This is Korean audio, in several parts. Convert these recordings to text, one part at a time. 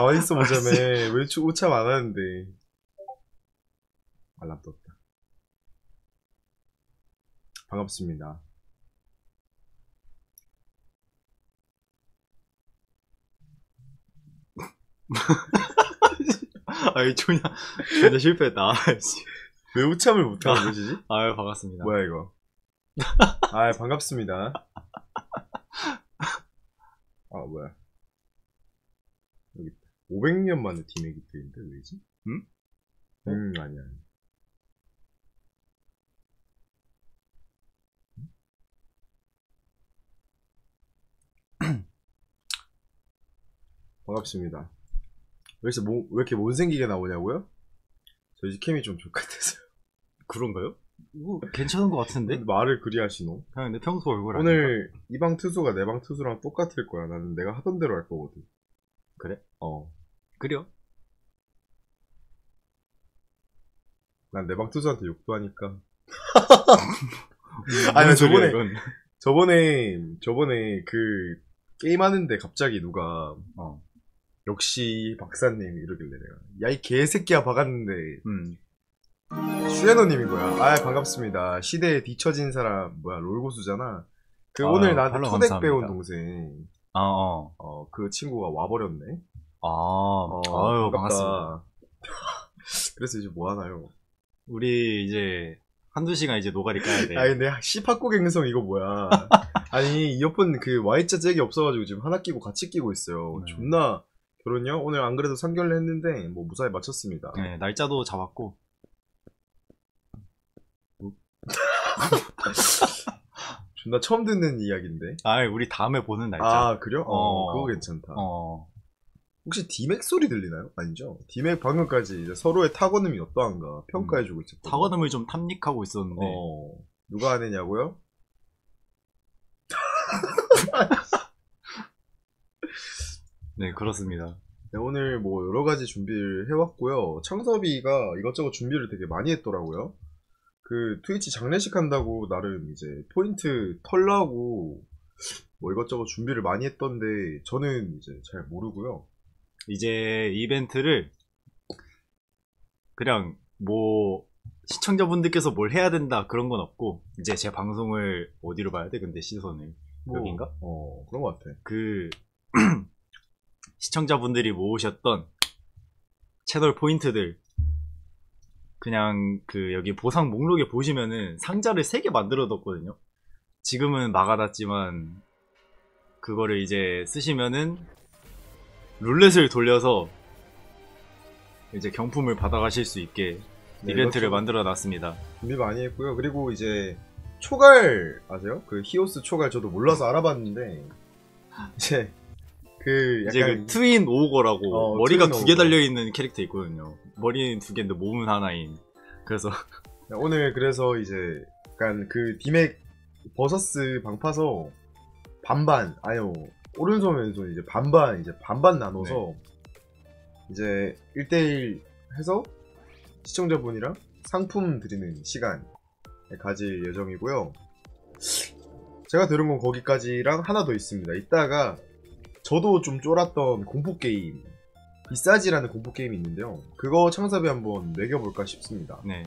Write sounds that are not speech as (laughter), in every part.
가만히 있어 보자며. 왜 추- 오참 안 하는데. 알람 떴다. 반갑습니다. (laughs) 아이 존나 존나 실패했다. (laughs) 왜 오참을 못하는 것이지? 아유 반갑습니다. 뭐야 이거? (laughs) 아 반갑습니다. 아 뭐야? 여기 있다. 500년 만에 디메기 트인데 왜지? 응? 음 아니야. 반갑습니다. 왜 이렇게, 모- 왜 이렇게 못생기게 나오냐고요? 저희 집 캠이 좀 족같아서요. (laughs) 그런가요? 뭐, 괜찮은 것 같은데? (laughs) 말을 그리 하시노? 그냥 내 평소 얼굴 아닌가? 오늘 이 방 투수가 내 방 투수랑 똑같을 거야. 나는 내가 하던 대로 할 거거든. 그래? 어. 그래요? 난내 방 투수한테 욕도 하니까. (laughs) 아니 아니, 저번에- 이건. 저번에, 저번에 그, 게임하는데 갑자기 누가, 어. 역시 박사님 이러길래 내가. 야, 이 개새끼야 박았는데, 음. 슈에너님인 거야. 아, 반갑습니다. 시대에 뒤처진 사람, 뭐야, 롤고수잖아. 그 아, 오늘 나한테 감사합니다. 배운 동생, 아 어. 어, 그 친구가 와버렸네. 아. 어, 아유 반갑다. 반갑습니다. (laughs) 그래서 이제 뭐 하나요? 우리 이제 한두 시간 이제 노가리 까야 돼. 아 근데 시파코 갱성 이거 뭐야? (laughs) 아니 이어폰 그 Y자 잭이 없어가지고 지금 하나 끼고 같이 끼고 있어요. 네. 존나 결혼요? 오늘 안 그래도 상견례 했는데 뭐 무사히 마쳤습니다. 네, 날짜도 잡았고. (laughs) 존나 처음 듣는 이야기인데. 아, 우리 다음에 보는 날짜. 아 그래요? 어, 어. 그거 괜찮다. 어. 혹시 디맥 소리 들리나요? 아니죠? 디맥 방금까지 이제 서로의 타건음이 어떠한가 평가해주고 있었거든요. 타건음을 좀 탐닉하고 있었는데. 어 누가 하느냐고요? (laughs) 네, 그렇습니다. 네, 오늘 뭐 여러 가지 준비를 해왔고요. 창섭이가 이것저것 준비를 되게 많이 했더라고요. 그 트위치 장례식 한다고 나름 이제 포인트 털라고 뭐 이것저것 준비를 많이 했던데 저는 이제 잘 모르고요. 이제 이벤트를 그냥 뭐 시청자분들께서 뭘 해야 된다 그런 건 없고 이제 제 방송을 어디로 봐야 돼? 근데 시선을 뭐, 여긴가? 어 그런 것 같아. 그 (clears throat) 시청자분들이 모으셨던 채널 포인트들 그냥 그 여기 보상 목록에 보시면은 상자를 3개 만들어 뒀거든요. 지금은 막아놨지만 그거를 이제 쓰시면은 룰렛을 돌려서 이제 경품을 받아가실 수 있게 네, 이벤트를 만들어 놨습니다. 준비 많이 했고요. 그리고 이제 초갈 아세요? 그 히오스 초갈 저도 몰라서 알아봤는데 이제 그 이제 그 twin ogre라고 어, 머리가 두 개. 달려 있는 캐릭터 있거든요. 머리는 두 개인데 몸은 하나인. 그래서 네, 오늘 그래서 이제 약간 그 디맥 versus 방파서 반반 아니요 오른손 왼손 이제 반반 이제 반반 나눠서 이제 1대1 해서 시청자분이랑 상품 드리는 시간 가질 예정이고요. 제가 들은 건 거기까지랑 하나 더 있습니다. 이따가 저도 좀 쫄았던 공포 게임 비싸지라는 공포 게임이 있는데요. 그거 창섭이 한번 매겨볼까 싶습니다. 네.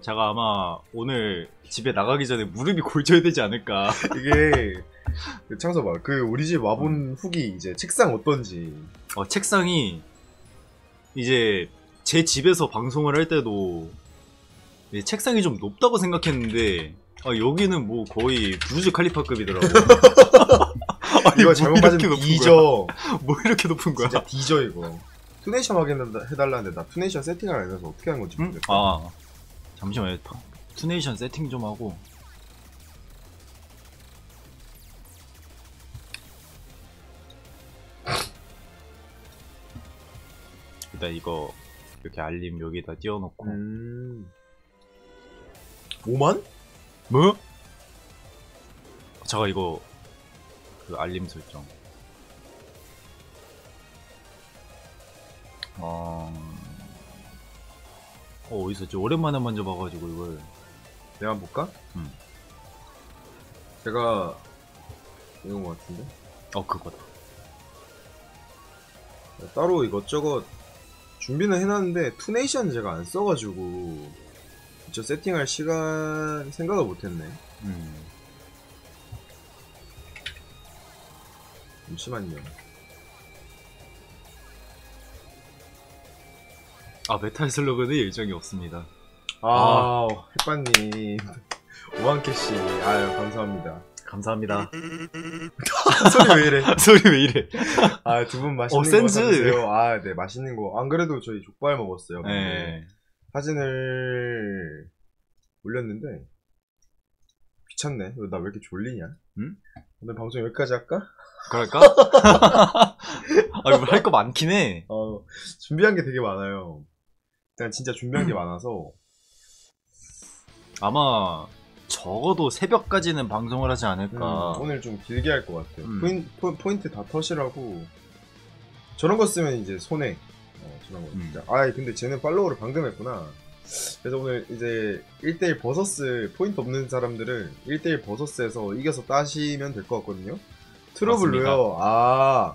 제가 아마 오늘 집에 나가기 전에 무릎이 골져야 되지 않을까. (laughs) 이게 그 창섭아 그 우리 집 와본 후기 이제 책상 어떤지 어, 책상이 이제 제 집에서 방송을 할 때도 이 책상이 좀 높다고 생각했는데 아, 여기는 뭐 거의 부르즈 칼리파급이더라고. (laughs) 아니, 이거 뭐 잘못 맞으면 거야? (laughs) 뭐 이렇게 높은 거야? 진짜 뒤져 이거 투네이션 확인해달라는데 나 투네이션 세팅을 안 해서 어떻게 하는 건지 응? 모르겠어 아 잠시만요. 투네이션 세팅 좀 하고. 일단 이거 이렇게 알림 여기다 띄워놓고. 음... 5만? 뭐? 제가 이거 그 알림 설정. 어, 어 어디 있었지? 오랜만에 만져봐가지고 이걸. 내가 한번 볼까? 음. 제가 이건 것 같은데 어 그거다. 따로 이것저것 준비는 해놨는데 투네이션 제가 안 써가지고 저 세팅할 시간 생각을 못했네. 음. 잠시만요. 아 메탈 슬러그는 일정이 없습니다. 아, 햇반님. (laughs) 오만캐씨, 아유, 감사합니다. 감사합니다. (laughs) 소리 왜 이래? (laughs) 소리 왜 이래? 아, 두 분 맛있는 어, 거 센스. 사주세요. 아, 네, 맛있는 거. 안 그래도 저희 족발 먹었어요. 네. 사진을 올렸는데, 귀찮네. 나 왜 이렇게 졸리냐? 응? 오늘 방송 여기까지 할까? 그럴까? (laughs) 아, 이거 할거 많긴 해. 어, 준비한 게 되게 많아요. 일단 진짜 준비한 음. 게 (clears throat) 많아서, 아마 적어도 새벽까지는 방송을 하지 음, 않을까. 오늘 좀 길게 할 것 같아요. 음. 포인, 포, 포인트 다 터시라고. 저런 거 쓰면 이제 손해. 어, 저런 거 음. 아, 근데 쟤는 follow를 방금 했구나. 그래서 오늘 이제 1대1 versus 포인트 없는 사람들은 1대1 versus에서 이겨서 따시면 될 것 같거든요. 트러블로요. 아.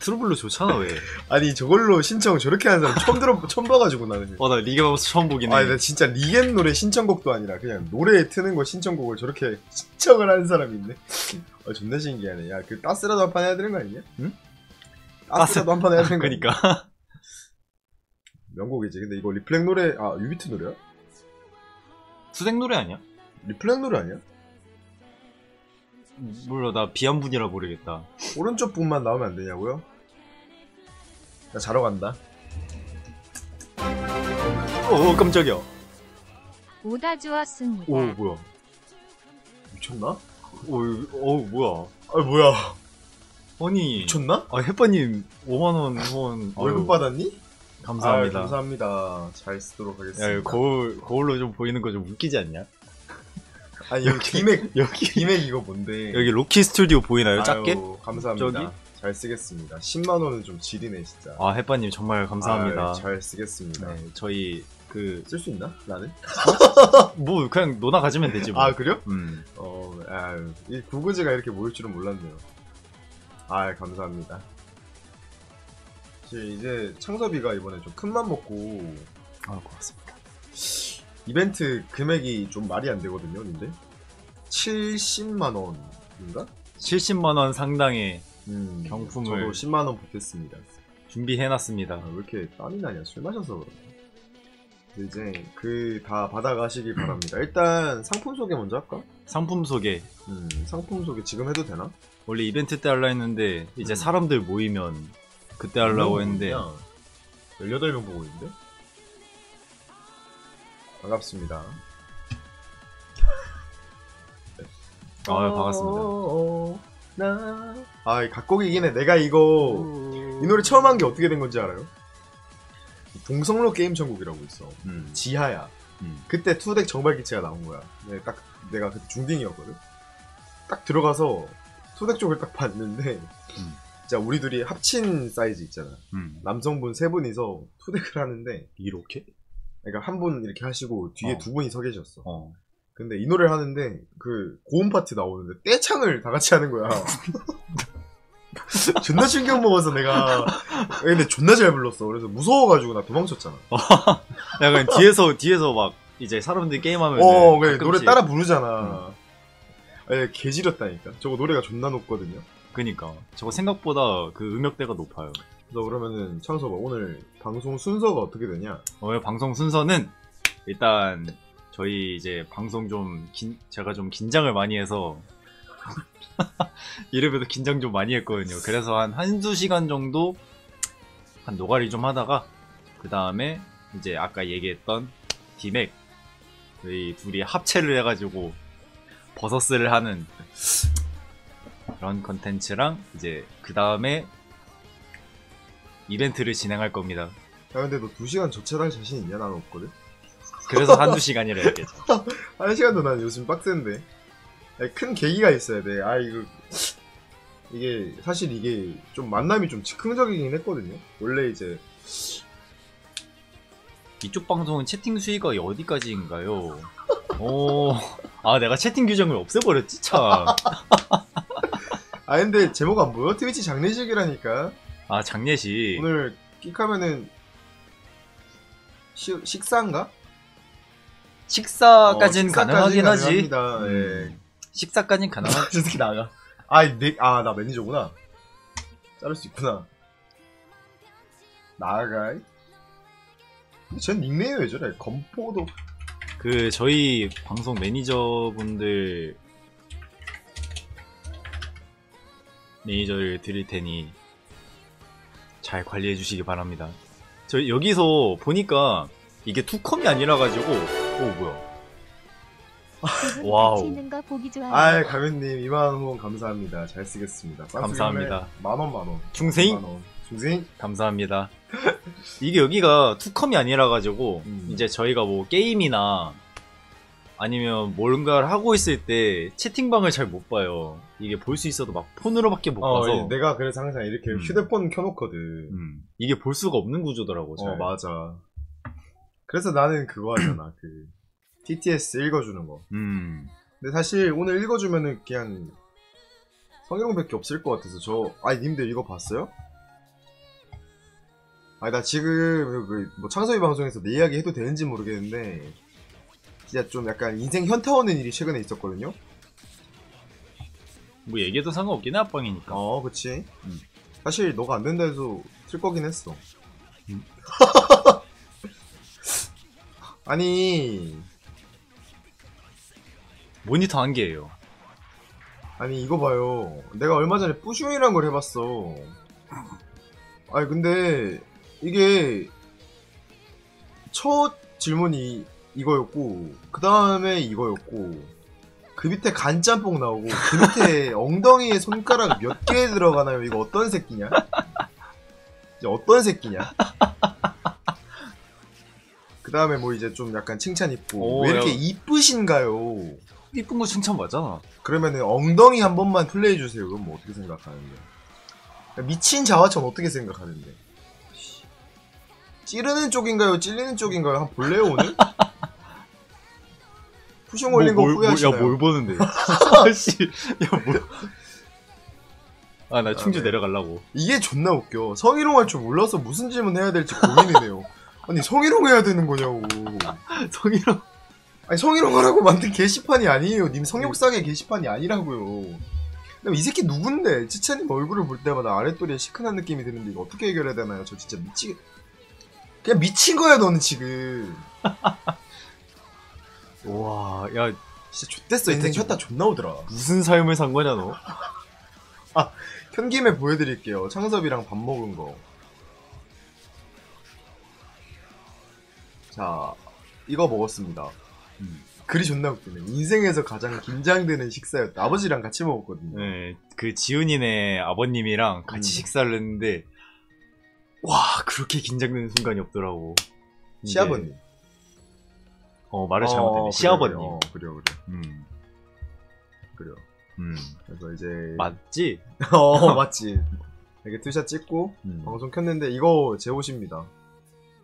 트러블로 좋잖아 왜? 아니 저걸로 신청 저렇게 하는 사람 처음 들어 처음 봐가지고 나는. 어나 리그 마우스 처음 보긴 해. 아니 나 진짜 리겐 노래 신청곡도 아니라 그냥 노래에 트는 거 신청곡을 저렇게 신청을 하는 사람이 있네. 어 존나 신기하네. 야 그 따스라도 한 판 해야 되는 거 아니냐? 응? 따스라도 한 판 해야 되는 거. 아니냐? 그러니까 명곡이지. 근데 이거 리플렉 노래 아 유비트 노래야? 수생 노래 아니야? 리플렉 노래 아니야? 몰라 나 비한분이라 모르겠다. 오른쪽 분만 나오면 안 되냐고요? 나 자러 간다. 오 깜짝이야. 오다 주었습니다. 오 뭐야? 미쳤나? 오, 오 뭐야? 아 뭐야? 아니 미쳤나? 아 햇바님 5만 원 후원 (laughs) 월급 아유, 받았니? 감사합니다. 아유, 감사합니다. 잘 쓰도록 하겠습니다. 야, 거울 거울로 좀 보이는 거 좀 웃기지 않냐? 아니 여기 기맥 여기 (laughs) 기맥 이거 뭔데? 여기 로키 스튜디오 보이나요? 작게? 아유, 감사합니다. 저기? 잘 쓰겠습니다. 10만 원은 좀 지리네 진짜. 아 햇바님 정말 감사합니다. 아유, 잘 쓰겠습니다. 네, 저희 그 쓸 수 있나? 나는? 뭐 그냥 노나 가지면 되지 뭐. 아 그래요? 음. 어, 아유, 이 구구즈가 이렇게 모일 줄은 몰랐네요. 아, 감사합니다. 이제 창섭이가 이번에 좀 큰맘 먹고 아 고맙습니다. 이벤트 금액이 좀 말이 안 되거든요, 근데 70만 원인가? 70만 원 상당의 음, 경품을- 저도 10만 원 보탰습니다. 준비해놨습니다. 아, 왜 이렇게 땀이 나냐? 술 마셔서 그런가? 근데 이제 그 다 받아가시길 바랍니다. 일단 상품 소개 먼저 할까? 상품 소개. 음, 상품 소개 지금 해도 되나? 원래 이벤트 때 하려 했는데 이제 음. 사람들 모이면 그때 하려고 했는데 18명 보고 있는데? 반갑습니다. 아 반갑습니다. 나... 아, 이 각곡이긴 해. 내가 이거 이 노래 처음 한 게 어떻게 된 건지 알아요? 동성로 게임 천국이라고 있어. 음. 지하야. 음. 그때 투덱 정발 기체가 나온 거야. 네, 딱 내가 그때 중딩이었거든. 딱 들어가서 투덱 쪽을 딱 봤는데 음. 진짜 우리 둘이 합친 사이즈 있잖아. 음. 남성분 세 분이서 투덱을 하는데 이렇게? 그러니까 한 분 이렇게 하시고 뒤에 어. 두 분이 서 계셨어. 어. 근데 이 노래를 하는데 그 고음 파트 나오는데 떼창을 다 같이 하는 거야. (laughs) 존나 충격 먹어서 내가 근데 존나 잘 불렀어. 그래서 무서워가지고 나 도망쳤잖아. (laughs) 약간 뒤에서 뒤에서 막 이제 사람들이 게임하면 어, 그래 노래 따라 부르잖아. 예, 개지렸다니까. 저거 노래가 존나 높거든요. 그니까 저거 생각보다 그 음역대가 높아요. 그래서 그러면은 창섭아 오늘 방송 순서가 어떻게 되냐? 오늘 방송 순서는 일단 저희 이제 방송 좀 긴, 제가 좀 긴장을 많이 해서 (laughs) 이래봬도 긴장 좀 많이 했거든요. 그래서 한 한두 시간 정도 한 노가리 좀 하다가 그 다음에 이제 아까 얘기했던 디맥 저희 둘이 합체를 해가지고 버서스를 하는 그런 컨텐츠랑 이제 그 다음에 이벤트를 진행할 겁니다. 야 근데 너두 시간 저체할 자신 있냐? 나는 없거든. 그래서 한두 (laughs) 시간이라 했겠죠. (laughs) 한 시간도 난 요즘 빡센데. 큰 계기가 있어야 돼. 아 이거 이게 사실 이게 좀 만남이 좀 즉흥적이긴 했거든요. 원래 이제 이쪽 방송은 채팅 수위가 어디까지인가요? 오, 아 내가 채팅 규정을 없애버렸지 참. 아 (laughs) 아 근데 제목 안 보여? 트위치 장례식이라니까. 아 장례식. 오늘 시, 식사인가? 식사까진 어, 가능하긴 하지. 가능합니다. 예. 음. 식사까진 가능하지. 저 (laughs) 새끼 나가. 아이, 내, 아, 나 매니저구나. 자를 수 있구나. 나가. 근데 전 닉네임이 왜 저래? 검포도. 그 저희 방송 매니저분들 매니저를 드릴 테니 잘 관리해 주시기 바랍니다. 저 여기서 보니까 이게 투컴이 아니라 가지고 오 뭐야? (laughs) Wow. 아이, 가면님, 2만원 후원 감사합니다. 잘 쓰겠습니다. 감사합니다. 만원, 만원. 중생 만원. 중생? 감사합니다. 이게 여기가 투컴이 아니라 가지고 음. 이제 저희가 뭐 게임이나 아니면 뭔가를 하고 있을 때 채팅방을 잘 못 봐요. 이게 볼 수 있어도 막 폰으로밖에 못 어, 봐서 내가 그래서 항상 이렇게 음. 휴대폰 켜놓거든. 음, 이게 볼 수가 없는 구조더라고. 잘. 어, 맞아. 그래서 나는 그거 하잖아. 그, TTS 읽어주는 거. 음. 근데 사실 오늘 읽어주면은 그냥 성희롱밖에 없을 것 같아서 저 아니 님들 이거 봤어요? 아니 나 지금 그뭐 창섭이 방송에서 내 이야기 해도 되는지 모르겠는데 진짜 좀 약간 인생 현타 오는 일이 최근에 있었거든요. 뭐 얘기해도 상관없긴 해 합방이니까. 어, 그치. 사실 너가 안 된다 해서 틀 거긴 했어. 음. (laughs) 아니 모니터 한 개예요. 아니 이거 봐요. 내가 얼마 전에 뿌슝이란 걸 해봤어. 아니 근데 이게 첫 질문이 이거였고 그 다음에 이거였고 그 밑에 간짬뽕 나오고 그 밑에 (laughs) 엉덩이에 손가락 몇 개 들어가나요? 이거 어떤 새끼냐? 이제 어떤 새끼냐? 그 다음에 뭐 이제 좀 약간 칭찬 있고 오, 왜 이렇게 야. 이쁘신가요? 이쁜 거 칭찬 맞잖아. 그러면은 엉덩이 한 번만 플레이 주세요. 그럼 뭐 어떻게 생각하는데? 미친 자화천 어떻게 생각하는데? 찌르는 쪽인가요? 찔리는 쪽인가요? 한번 볼래요 오늘? 푸싱 올린 거 뭐, 뭘- 뭘- 후회하시나요? 야, 뭘 보는데? (laughs) 아씨, 야, 뭐. 아, 나 충주 아, 네. 내려가려고. 이게 존나 웃겨. 성희롱 할 줄 몰라서 무슨 질문 해야 될지 고민이네요. 아니 성희롱 해야 되는 거냐고. (laughs) 성희롱. 아니 성희롱 하라고 만든 게시판이 아니에요. 님 성욕상의 게시판이 아니라고요. 근데 이 새끼 누군데? 치차님 얼굴을 볼 때마다 아랫도리에 시큰한 느낌이 드는데 이거 어떻게 해결해야 되나요? 저 진짜 미치 그냥 미친 거야 너는 지금. 와, 야, 진짜 좆됐어 인생 혔다 존나 오더라. 무슨 삶을 산 거냐, 너? (laughs) 편 김에 보여드릴게요. 창섭이랑 밥 먹은 거. 자, 이거 먹었습니다. 음. 글이 존나 웃기네. 인생에서 가장 긴장되는 식사였다. 아버지랑 같이 먹었거든요. 네, 그 지훈이네 아버님이랑 같이 음. 식사를 했는데, 와, 그렇게 긴장되는 순간이 없더라고. 시아버님. 어, 말을 어, 잘못했네. 그래요, 시아버님. 그래요. 어, 그래요, 그래요. 음, 그래요. 음. 그래서 이제. 맞지? (laughs) 어, 맞지. 이렇게 two shot 찍고, 음. 방송 켰는데, 이거 제 옷입니다.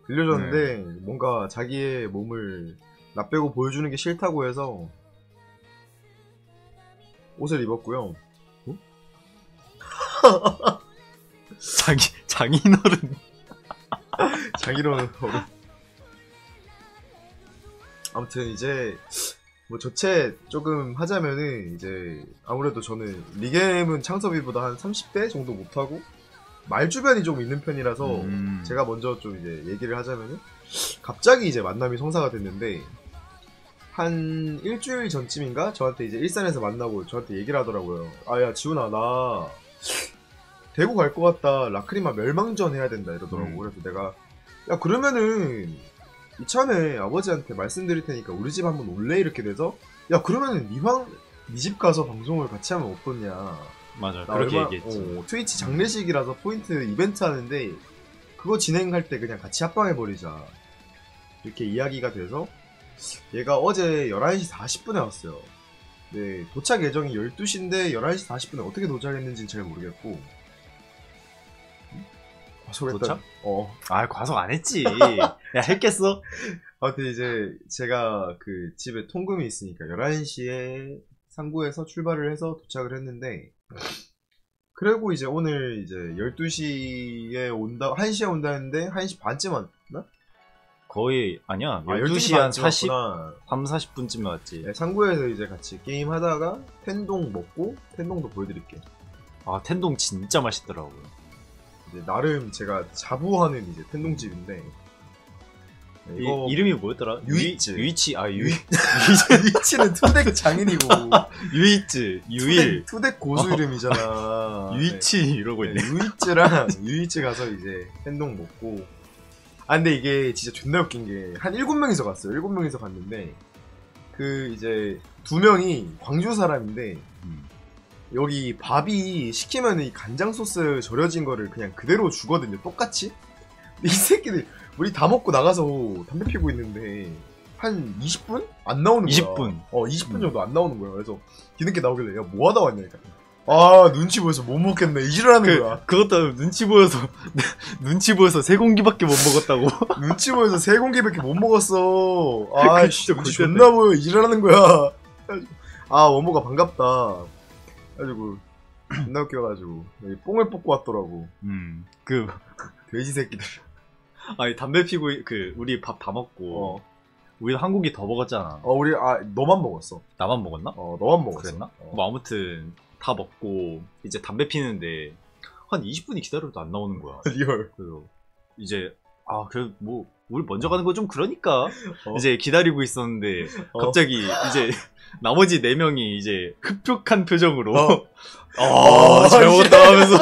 빌려줬는데, 네. 뭔가 자기의 몸을 나 빼고 보여주는 게 싫다고 해서, 옷을 입었고요. (laughs) 장이, 장인어른. (laughs) 자기로는 어른. 아무튼 이제 뭐 조체 조금 하자면은 이제 아무래도 저는 리겜은 창섭이보다 한 30대 정도 못하고 말 주변이 좀 있는 편이라서 음. 제가 먼저 좀 이제 얘기를 하자면은 갑자기 이제 만남이 성사가 됐는데 한 일주일 전쯤인가 저한테 이제 일산에서 만나고 저한테 얘기를 하더라고요. 아 야 지훈아 나 대구 갈 것 같다. 라크리마 멸망전 해야 된다 이러더라고. 음. 그래서 내가 야 그러면은 이참에 아버지한테 말씀드릴 테니까 우리 집 한번 올래 이렇게 돼서 야 그러면은 이왕 네집 가서 방송을 같이 하면 어떻냐. 맞아, 나 그렇게 얼마- 얘기했지. 어, 트위치 장례식이라서 포인트 이벤트 하는데 그거 진행할 때 그냥 같이 합방해버리자. 이렇게 이야기가 돼서 얘가 어제 11시 40분에 왔어요. 네, 도착 예정이 12시인데 11시 40분에 어떻게 도착했는지는 잘 모르겠고. 과속했다. 도착? 어. 아, 과속 안 했지. (laughs) 야, 했겠어? 아무튼 이제 제가 그 집에 통금이 있으니까 11시에 상구에서 출발을 해서 도착을 했는데 그리고 이제 오늘 이제 12시에 온다 1시에 온다 했는데 1시 반쯤 왔나? 거의 아니야. 아, 12시 한 반쯤 40, 왔구나. 3, 40분쯤에 왔지. 네, 상구에서 이제 같이 게임 하다가 텐동 먹고 텐동도 보여드릴게요. 아 텐동 진짜 맛있더라고요. 이제 나름 제가 자부하는 이제 텐동집인데 네, 이, 이거 이름이 뭐였더라? 유이츠. 유, 유이치 아 유, 위치는 (laughs) 투덱 장인이고 (laughs) 유이츠 유일 투덱, 투덱 고수 이름이잖아. (laughs) 유이치 이러고 네, 있네. 유이츠랑 유이츠 가서 이제 텐동 먹고 아 근데 이게 진짜 존나 웃긴 게한 일곱 명이서 갔어요. 일곱 명이서 갔는데 그 이제 두 명이 광주 사람인데 음. 여기 밥이 시키면 이 간장 소스 절여진 거를 그냥 그대로 주거든요. 똑같이. 이 새끼들 우리 다 먹고 나가서 담배 피고 있는데 한 20분 안 나오는 거야. 20분. 어, 20분 정도 안 나오는 거야. 그래서 뒤늦게 나오길래 야 뭐 하다 왔냐. 그러니까 아 눈치 보여서 못 먹겠네. 이질하는 그 거야. 그것도 눈치 보여서 (laughs) 눈치 보여서 세 공기밖에 못 먹었다고. (laughs) 눈치 보여서 세 공기밖에 못 먹었어. (laughs) 아, 그 진짜 진짜 존나 보여. 이질하는 거야. 아, 원모가 반갑다. 그래가지고, (clears throat) 존나 웃겨가지고, 여기 뽕을 뽑고 왔더라고. 음 그 (laughs) 돼지 새끼들. 아니 담배 피고 그 우리 밥 다 먹고 어. 우리 한 고기 더 먹었잖아. 어, 우리, 아, 너만 먹었어. 나만 먹었나? 어, 너만 먹었어. 그랬나? 어. 뭐 아무튼 다 먹고 이제 담배 피는데 한 20분이 기다려도 안 나오는 거야. (laughs) Real. 그래서 이제 아 그래 뭐 우리 먼저 가는 거 좀 그러니까 (laughs) 어. 이제 기다리고 있었는데 어. 갑자기 이제 나머지 네 명이 이제 흡족한 표정으로 어. (laughs) 아, 잘 먹었다 (laughs) 하면서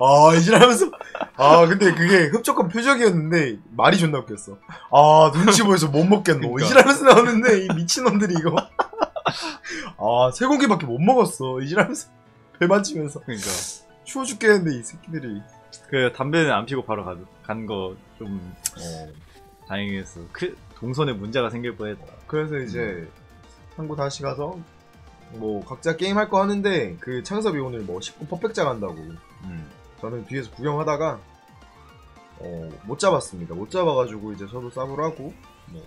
아, 이질하면서. 아, 근데 그게 흡족한 표정이었는데, 말이 존나 웃겼어. 아, 눈치 보여서 못 먹겠노. 그러니까. 이질하면서 나오는데, 이 미친놈들이 이거. (laughs) 아, 세 공기밖에 못 먹었어. 이질하면서. 배 만지면서. 그러니까 추워 죽겠는데, 이 새끼들이. 그 담배는 안 피고 바로 간 거 좀 어. 다행이었어. 그 동선에 문제가 생길 뻔 했다. 그래서 이제, 한국 다시 가서, 뭐, 각자 게임 할 거 하는데, 그 창섭이 오늘 뭐, 10분 perfect 간다고. 음. 저는 뒤에서 구경하다가 어, 못 잡았습니다. 못 잡아가지고 이제 저도 싸움을 하고 뭐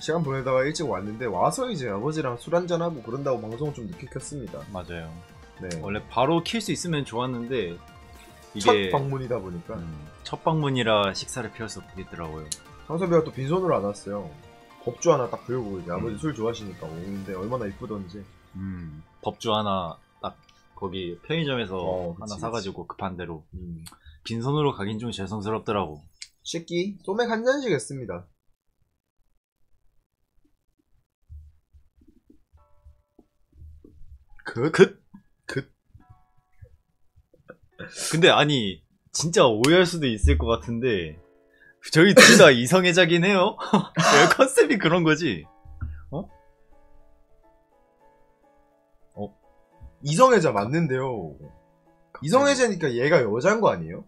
시간 보내다가 일찍 왔는데 와서 이제 아버지랑 술 한잔 하고 그런다고 방송 좀 늦게 켰습니다. 맞아요. 네. 원래 바로 킬 수 있으면 좋았는데 첫 이게 방문이다 보니까 음, 첫 방문이라 식사를 피할 수 없겠더라고요. 창섭이가 또 빈손으로 안 왔어요. 법주 하나 딱 들고 이제 아버지 음. 술 좋아하시니까 오는데 얼마나 이쁘던지. 음, 법주 하나 딱 거기 편의점에서 어, 하나 그치, 사가지고 급한 대로 음. 빈손으로 가긴 좀 죄송스럽더라고. 새끼 소맥 한 잔씩 했습니다. 그그 근데 아니 진짜 오해할 수도 있을 것 같은데 저희 둘 다 이성애자긴 해요. (laughs) 왜 컨셉이 그런 거지? 이성애자 맞는데요. 이성애자니까 얘가 여자인 거 아니에요?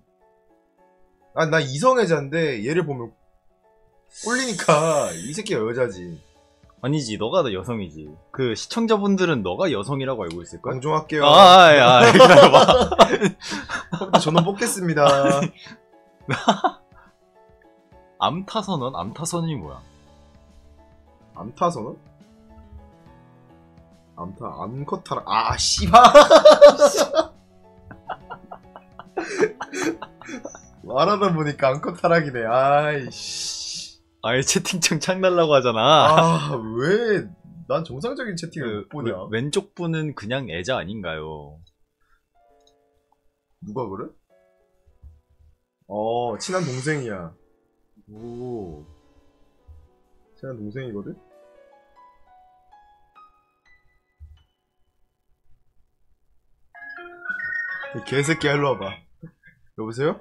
아, 나 이성애자인데 얘를 보면 꼴리니까 이 새끼가 여자지. 아니지, 너가 더 여성이지. 그 시청자분들은 너가 여성이라고 알고 있을걸? 강종할게요. 아, 야, 야, 기다려봐. (laughs) 컴퓨터 저는 뽑겠습니다. (laughs) 암타선언? 암타선이 뭐야? 암타서는? 암타, 암컷타라. 아, 씨발! (laughs) 말하다 보니까 암컷 타락이네. 아이씨. 아예 채팅창 창 날라고 하잖아. 아, 왜, 난 정상적인 채팅을 그, 못 보냐? 왼- 왼쪽 분은 그냥 애자 아닌가요? 누가 그래? 어, 친한 동생이야. 오. 친한 동생이거든? 이 개새끼야, 일로 와봐. 여보세요?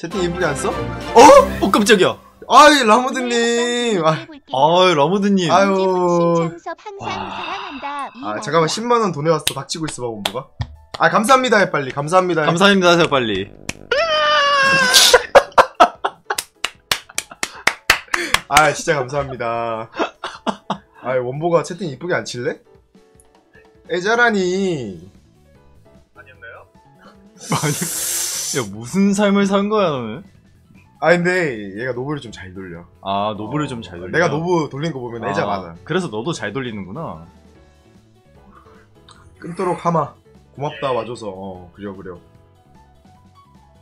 채팅 이쁘게 안 써? 어, 깜짝이야. 아이, 라모드님! 아, 아유, 라모드님. 아유. 아, 잠깐만, 10만 원 돈에 왔어. 닥치고 있어봐, 원보가. 아, 감사합니다, 해, 빨리. 감사합니다. 해. 감사합니다, 하세요, 빨리. 아, 진짜 감사합니다. 아, 원보가 채팅 이쁘게 안 칠래? 애자라니. 아니, 야, 무슨 삶을 산 거야, 너는? 아, 근데 얘가 knob를 좀 잘 돌려. 아, knob를 좀 잘 돌려. 내가 knob 돌린 거 보면 애자 아, 많아. 그래서 너도 잘 돌리는구나. 끊도록 하마. 고맙다 와줘서 어 그려 그려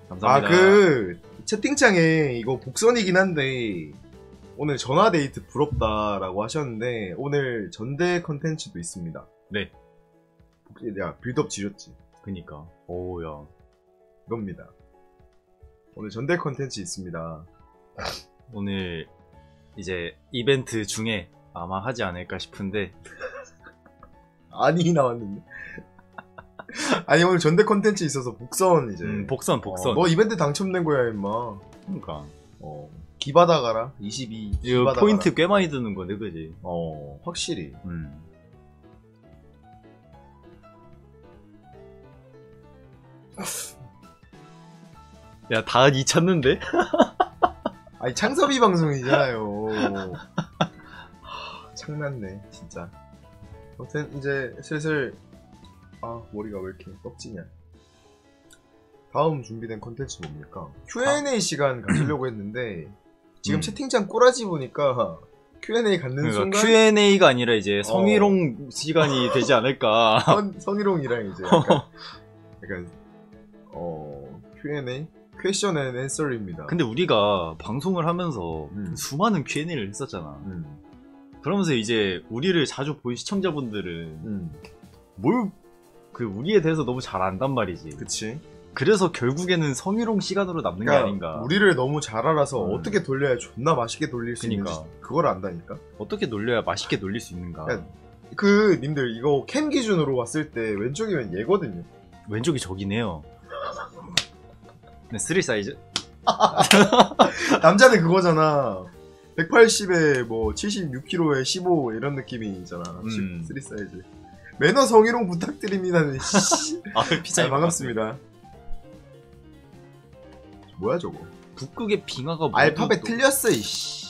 감사합니다. 아 그 채팅창에 이거 복선이긴 한데 오늘 전화 데이트 부럽다라고 하셨는데 오늘 전대 컨텐츠도 있습니다. 네. 야 빌드업 지렸지? 그니까. 오야. 이겁니다. 오늘 전대 컨텐츠 있습니다. (laughs) 오늘 이제 이벤트 중에 아마 하지 않을까 싶은데. (laughs) 아니 나왔는데. (laughs) 아니 오늘 전대 컨텐츠 있어서 복선 이제. 음, 복선 복선. 어, 너 이벤트 당첨된 거야 임마. 그러니까. 어 기받아가라 22 이거 기받아가라. 포인트 꽤 많이 드는 건데 그지? 어 확실히 음. 야, 다 잊혔는데? (laughs) 아니 창섭이 방송이잖아요 하, 창났네 진짜 아무튼 이제 슬슬 아 머리가 왜 이렇게 떡지냐 다음 준비된 컨텐츠 뭡니까? Q&A 시간 가지려고 했는데 지금 음. 채팅창 꼬라지 보니까 Q&A 갖는 그러니까 순간 Q&A가 아니라 이제 성희롱 시간이 (laughs) 되지 않을까. 선, 성희롱이랑 이제 약간, (laughs) 약간 어 Q&A? question and answer입니다 근데 우리가 방송을 하면서 음. 수많은 Q&A를 했었잖아. 음, 그러면서 이제 우리를 자주 본 시청자분들은 음, 뭘, 그, 우리에 대해서 너무 잘 안단 말이지. 그치 그래서 결국에는 성희롱 시간으로 남는 게 그러니까 아닌가. 우리를 너무 잘 알아서 음. 어떻게 돌려야 존나 맛있게 돌릴 수 그니까. 있는지 그걸 안다니까. 어떻게 놀려야 맛있게 놀릴 수 있는가. 그러니까 그 님들 이거 캠 기준으로 봤을 때 왼쪽이면 얘거든요. 왼쪽이 저기네요. 네, 3 사이즈? (laughs) 남자는 그거잖아. 180에 뭐 76kg에 15 이런 느낌이잖아. 음. 3 사이즈. 매너 성희롱 부탁드립니다는 씨. (laughs) 아, 자, 피자님 반갑습니다. 뭐야 저거? 북극의 빙하가 알파벳 또- 틀렸어 이씨.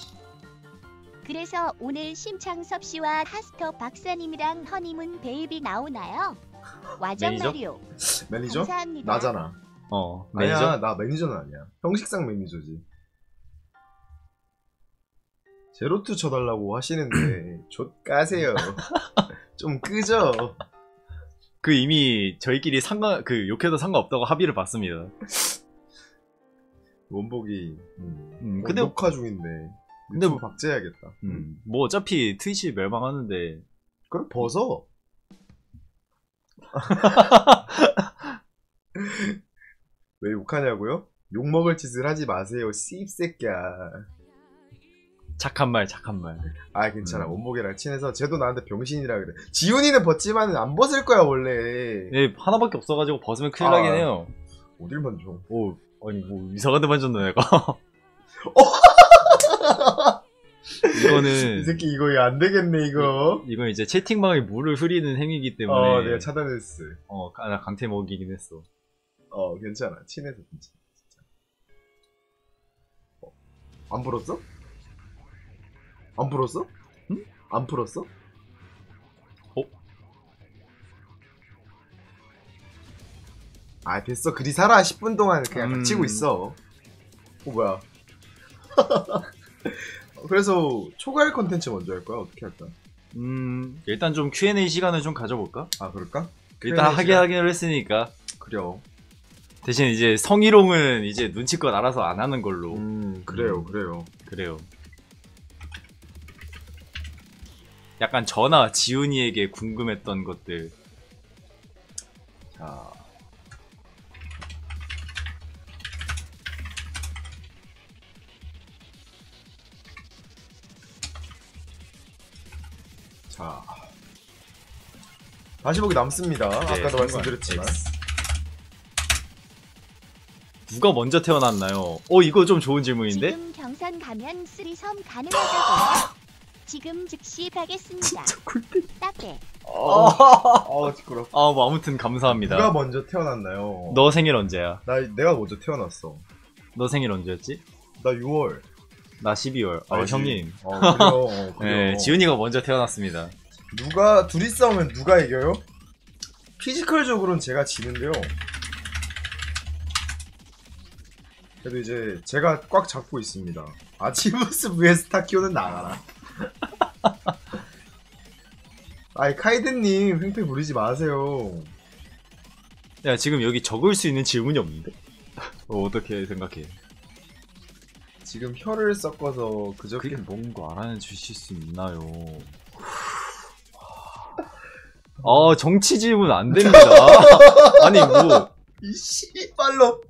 그래서 오늘 심창섭 씨와 하스터 박사님이랑 허니문 베이비 나오나요? 와정 매니저? 마리오. 매니저? 감사합니다. 나잖아. 어, 아니야 매니저? 나 매니저는 아니야 형식상 매니저지 제로투 쳐달라고 하시는데 (clears throat) 좆 까세요 (laughs) 좀 끄죠 그 이미 저희끼리 상관, 그 욕해도 상관없다고 합의를 봤습니다. 원복이 음. 음, 어, 근데, 녹화 중인데 근데 근데 뭐- 박제해야겠다 음, 뭐 어차피 트위치 멸망하는데, 그럼 벗어 (laughs) 왜 욕하냐고요? 욕먹을 짓을 하지 마세요 씹새끼야 착한 말, 착한 말. 아 괜찮아 음. 원복이랑 친해서 쟤도 나한테 병신이라 그래 지훈이는 벗지만 안 벗을 거야 원래 예, 하나밖에 없어가지고 벗으면 큰일 아. 나긴 해요. 어딜 만져 오, 아니, 뭐, 이상한 데 만졌나, 내가. (laughs) 이거는, 이 새끼 이거 안 되겠네 이거. 이건 이제 채팅방에 물을 흐리는 행위이기 때문에, 어 내가 차단했어. 어, 나 강태 먹이긴 했어. 어 괜찮아 친해서 괜찮아. 진짜. 어, 안 풀었어? 안 풀었어? 응? 안 풀었어? 어? 아 됐어 그리 살아 10분 동안 그냥 음. 닥치고 있어. 어 뭐야? (laughs) 그래서 초과일 컨텐츠 먼저 할 거야 어떻게 할까? 음, 일단 좀 Q&A 시간을 좀 가져볼까? 아 그럴까? 일단 하게? 하기로 했으니까. 그래요. 대신 이제 성희롱은 이제 눈치껏 알아서 안 하는 걸로. 음 그래요 음. 그래요. 그래요. 약간 저나 지훈이에게 궁금했던 것들. 자. 자. 다시 보기 남습니다. 네, 아까도 말씀드렸지만. 누가 먼저 태어났나요? 어, 이거 좀 좋은 질문인데? 지금 경선 가면 쓰리섬 가능하다고요? (laughs) 지금 즉시 가겠습니다. 따게. 어, 어, 시끄러. 아, 뭐 아무튼 감사합니다. 누가 먼저 태어났나요? 너 생일 언제야? 나 내가 먼저 태어났어. 너 생일 언제였지? 나 6월. 나 12월. 아, 알지? 형님. 어, 그래요. 어, (laughs) 그래요. 네, 지훈이가 먼저 태어났습니다. 누가 둘이 싸우면 누가 이겨요? physical적으로는 제가 지는데요. 그래도 이제 제가 꽉 잡고 있습니다. 아치부스 vs 타키온은 (laughs) 나가라. (laughs) 아이 카이드님 횡패 부리지 마세요. 야 지금 여기 적을 수 있는 질문이 없는데? 어, 어떻게 생각해? 지금 혀를 섞어서 그저께 그게 뭔가 알아주실 수 있나요? 아 정치 질문 안 (laughs) 됩니다. 아니 뭐 이 씨발로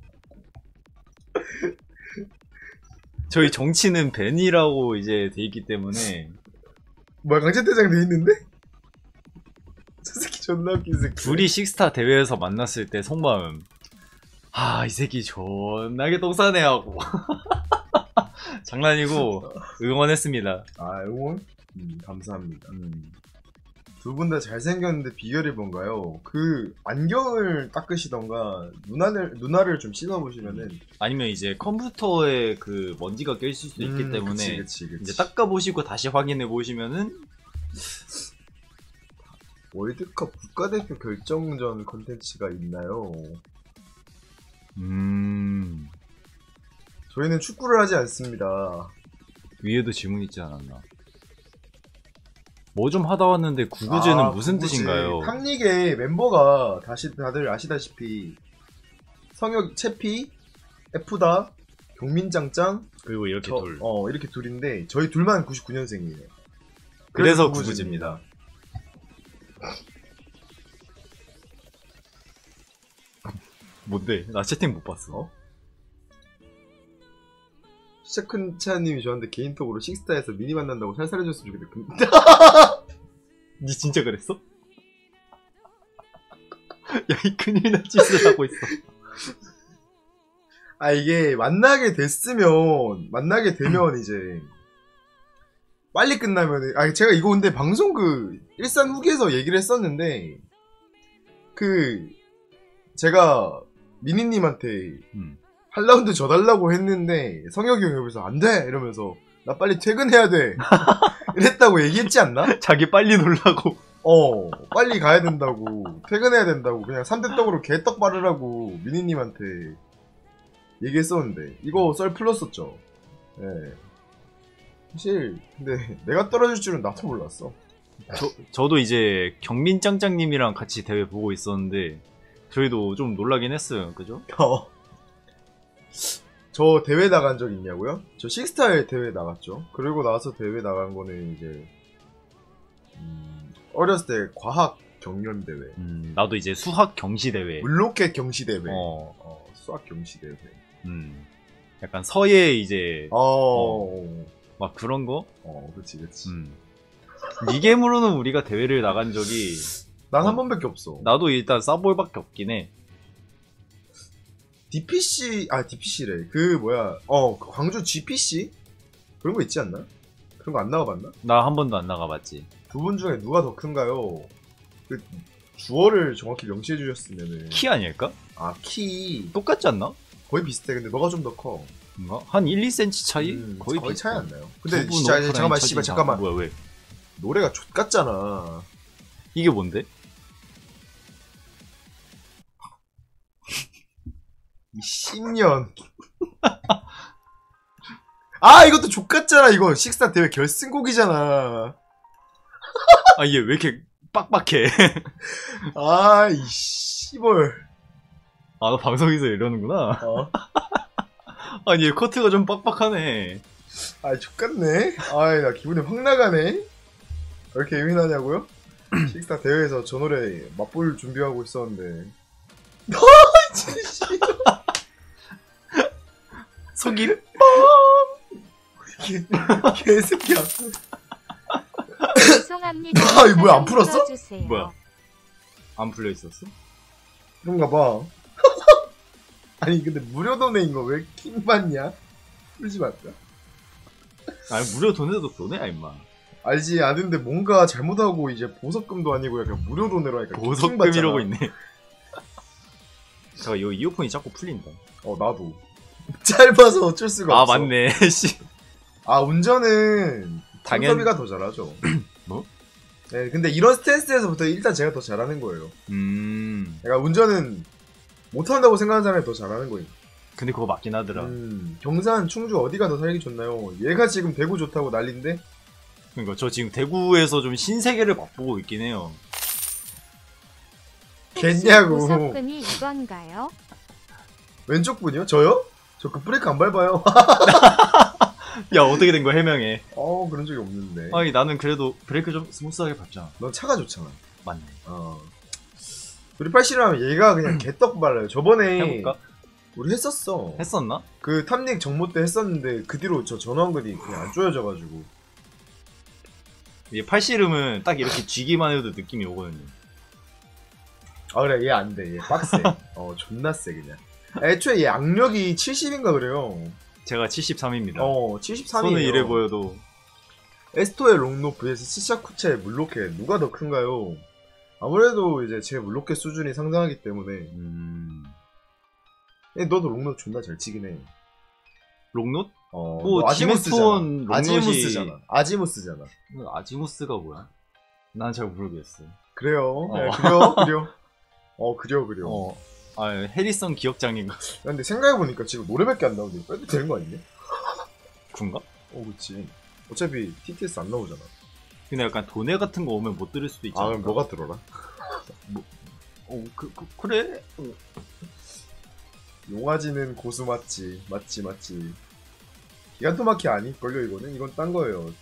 저희 정치는 벤이라고 이제 돼 있기 때문에 뭐야 강제대장 돼 있는데? 저 새끼 존나 웃긴 새끼 둘이 식스타 대회에서 만났을 때 속마음 아 이 새끼 존나게 똥싸네 하고 (laughs) 장난이고 응원했습니다. 아 응원? 음, 감사합니다 음. 두 분 다 잘생겼는데 비결이 뭔가요? 그 안경을 닦으시던가 눈알을, 눈알을 좀 씻어보시면은 아니면 이제 컴퓨터에 그 먼지가 껴 있을 수도 있기 음, 때문에 그치, 그치, 그치. 이제 닦아 보시고 다시 확인해 보시면은 월드컵 국가대표 결정전 컨텐츠가 있나요? 음 저희는 축구를 하지 않습니다 위에도 질문 있지 않았나? 뭐 좀 하다 왔는데 구구제는 아, 무슨 구구제. 뜻인가요? 탐닉의 멤버가 다시 다들 아시다시피 성혁 채피, 에프다, 경민짱짱, 그리고 이렇게 저, 돌. 어 이렇게 둘인데 저희 둘만 99년생이에요. 그래서 구구제입니다. 뭔데? 나 채팅 못 봤어. 어? 시작큰차님이 저한테 개인톡으로 식스타에서 미니 만난다고 살살해줬으면 좋겠다. 근데 (laughs) 니 진짜 그랬어? (laughs) 야, 이 큰일 날 짓을 하고 있어. 아 이게 만나게 됐으면 만나게 되면 이제 빨리 끝나면은 아 제가 이거 근데 방송 그 일산 후기에서 얘기를 했었는데 그 제가 미니님한테 음. 한 라운드 져달라고 했는데 성혁이 형이 옆에서 안 돼 이러면서 나 빨리 퇴근해야 돼 (laughs) 이랬다고 얘기했지 않나? 자기 빨리 놀라고. 어 빨리 가야 된다고 퇴근해야 된다고 그냥 3대 떡으로 개떡 바르라고 미니님한테 얘기했었는데 이거 썰 풀었었죠 예 사실 근데 내가 떨어질 줄은 나도 몰랐어 저, 저도 이제 경민짱짱님이랑 같이 대회 보고 있었는데, 저희도 좀 놀라긴 했어요. 그죠? (laughs) 어. 저 대회 나간 적 있냐고요? 저 식스타일 대회 나갔죠 그리고 나서 대회 나간 거는 이제 음, 어렸을 때 과학 경연 대회 음, 나도 이제 수학 경시 대회. 물로켓 경시 대회 어, 어, 수학 경시 대회 음. 약간 서예 이제, 어, 막 그런 거? 어, 그치, 그치. 음. 이게임으로는 우리가 대회를 나간 적이 난한 어. 번밖에 없어. 나도 일단 싸볼밖에 없긴 해. DPC, 아, DPC래. 그, 뭐야, 어, 그 광주 GPC? 그런 거 있지 않나? 그런 거 안 나가봤나? 나 한 번도 안 나가봤지. 두 분 중에 누가 더 큰가요? 그, 주어를 정확히 명시해 주셨으면은. 키 아닐까? 아, 키. 똑같지 않나? 거의 비슷해. 근데 너가 좀 더 커. 뭔가? 한 1, 2cm 차이? 음, 거의, 거의. 차이 안 나요. 근데 진짜, 잠깐만, 씨발. 잠깐만. 뭐야, 왜? 노래가 족같잖아. 이게 뭔데? 10년. (laughs) 아, 이것도 족같잖아. 이거 식사 대회 결승곡이잖아. 아, 얘 왜 이렇게 빡빡해? (laughs) 아, 이 씨벌. 아, 너 방송에서 이러는구나. 어. (laughs) 아니, 얘 커트가 좀 빡빡하네. 아, 족같네. 아, 나 기분이 확 나가네. 왜 이렇게 예민하냐고요? (clears throat) 식사 대회에서 저 노래 맛볼 준비하고 있었는데. 속임? 개, (laughs) 개새끼야. 죄송합니다. 아, 이거 뭐야, 안 풀었어? 풀어주세요. 뭐야? 안 풀려 있었어? 그런가 봐. (laughs) 아니, 근데 무료 도네인 거 왜 킹 받냐? 풀지 말까? 아니, 무료 돈에도 돈해야, 임마. 알지, 아는데 뭔가 잘못하고 이제 보석금도 아니고 약간 무료 돈으로 하니까 킹 보석금 받잖아. 이러고 있네. 잠깐, 이 이어폰이 자꾸 풀린다. 어, 나도. (laughs) 짧아서 어쩔 수가 아, 없어. 맞네. (laughs) 씨. 아 운전은 당연- 창섭이가 더 잘하죠. (clears throat) 뭐? 네, 근데 이런 stance에서부터 일단 제가 더 잘하는 거예요. 음. 그러니까 운전은 못한다고 생각하는 사람이 더 잘하는 거예요. 근데 그거 맞긴 하더라. 음, 경산, 충주 어디가 더 살기 좋나요? 얘가 지금 대구 좋다고 난린데? 그러니까 저 지금 대구에서 좀 신세계를 맛보고 있긴 해요. 겠냐고. 보석금이 이건가요? 왼쪽 분이요? 저요? 저 그 브레이크 안 밟아요. (laughs) 야 어떻게 된 거야 해명해. 어 그런 적이 없는데. 아니 나는 그래도 브레이크 좀 smooth하게 밟잖아. 넌 차가 좋잖아. 맞네. 어. 우리 팔씨름 얘가 그냥 (clears throat) 개떡 발라요. 저번에 해볼까? 우리 했었어. 했었나? 그 탐닉 정모 때 했었는데 그 뒤로 저 전원근이 그냥 안 조여져가지고. 이게 팔씨름은 딱 이렇게 쥐기만 해도 느낌이 오거든요. 아 그래 얘 안 돼. 얘 빡세. (laughs) 어 존나 세 그냥. 애초에 얘 악력이 70인가 그래요. 제가 73입니다. 어 73이에요. 손은 이래 보여도 에스토의 롱노 vs 시샤쿠체의 물로켓 누가 더 큰가요? 아무래도 이제 제 물로켓 수준이 상당하기 때문에 음... 예, 너도 롱노 존나 잘 치긴 해. 롱롯? 어, 뭐 아지무스잖아. 롱노시- 아지무스잖아. 아지무스잖아. 아지무스가 뭐야? 난 잘 모르겠어. 그래요. 어. 네, 그래요. 그래요. (laughs) 어 그래요 그래요. 어. 아 해리성 기억장인가? 야, 근데 생각해보니까 지금 노래밖에 안 나오는데 빼도 되는 거 아니냐? 군가? 어 그치. 어차피 TTS 안 나오잖아. 근데 약간 도네 같은 거 오면 못 들을 수도 있잖아. 아 그럼 너가 들어라. 어, 그, 그, 그래? 어. 용아지는 고수 맞지 맞지 맞지 기간토마키 아닐걸요 이거는? 이건 딴 거예요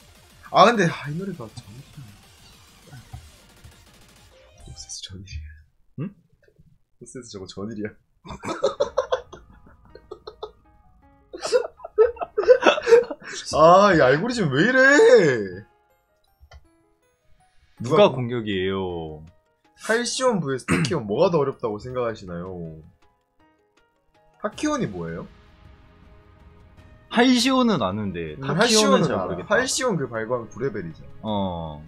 아 근데 아, 이 노래가 전일이야 옵세스 전일이야 응? 옵세스 저거 전일이야 (laughs) 아 이 알고리즘 왜 이래 누가 공격이에요? 할시온 vs 타키온 뭐가 더 어렵다고 생각하시나요? 타키온이 뭐예요? 할시온은 아는데 타키온은 할시온은 잘. 모르겠다. 할시온 그 발광 9레벨이잖아. 어.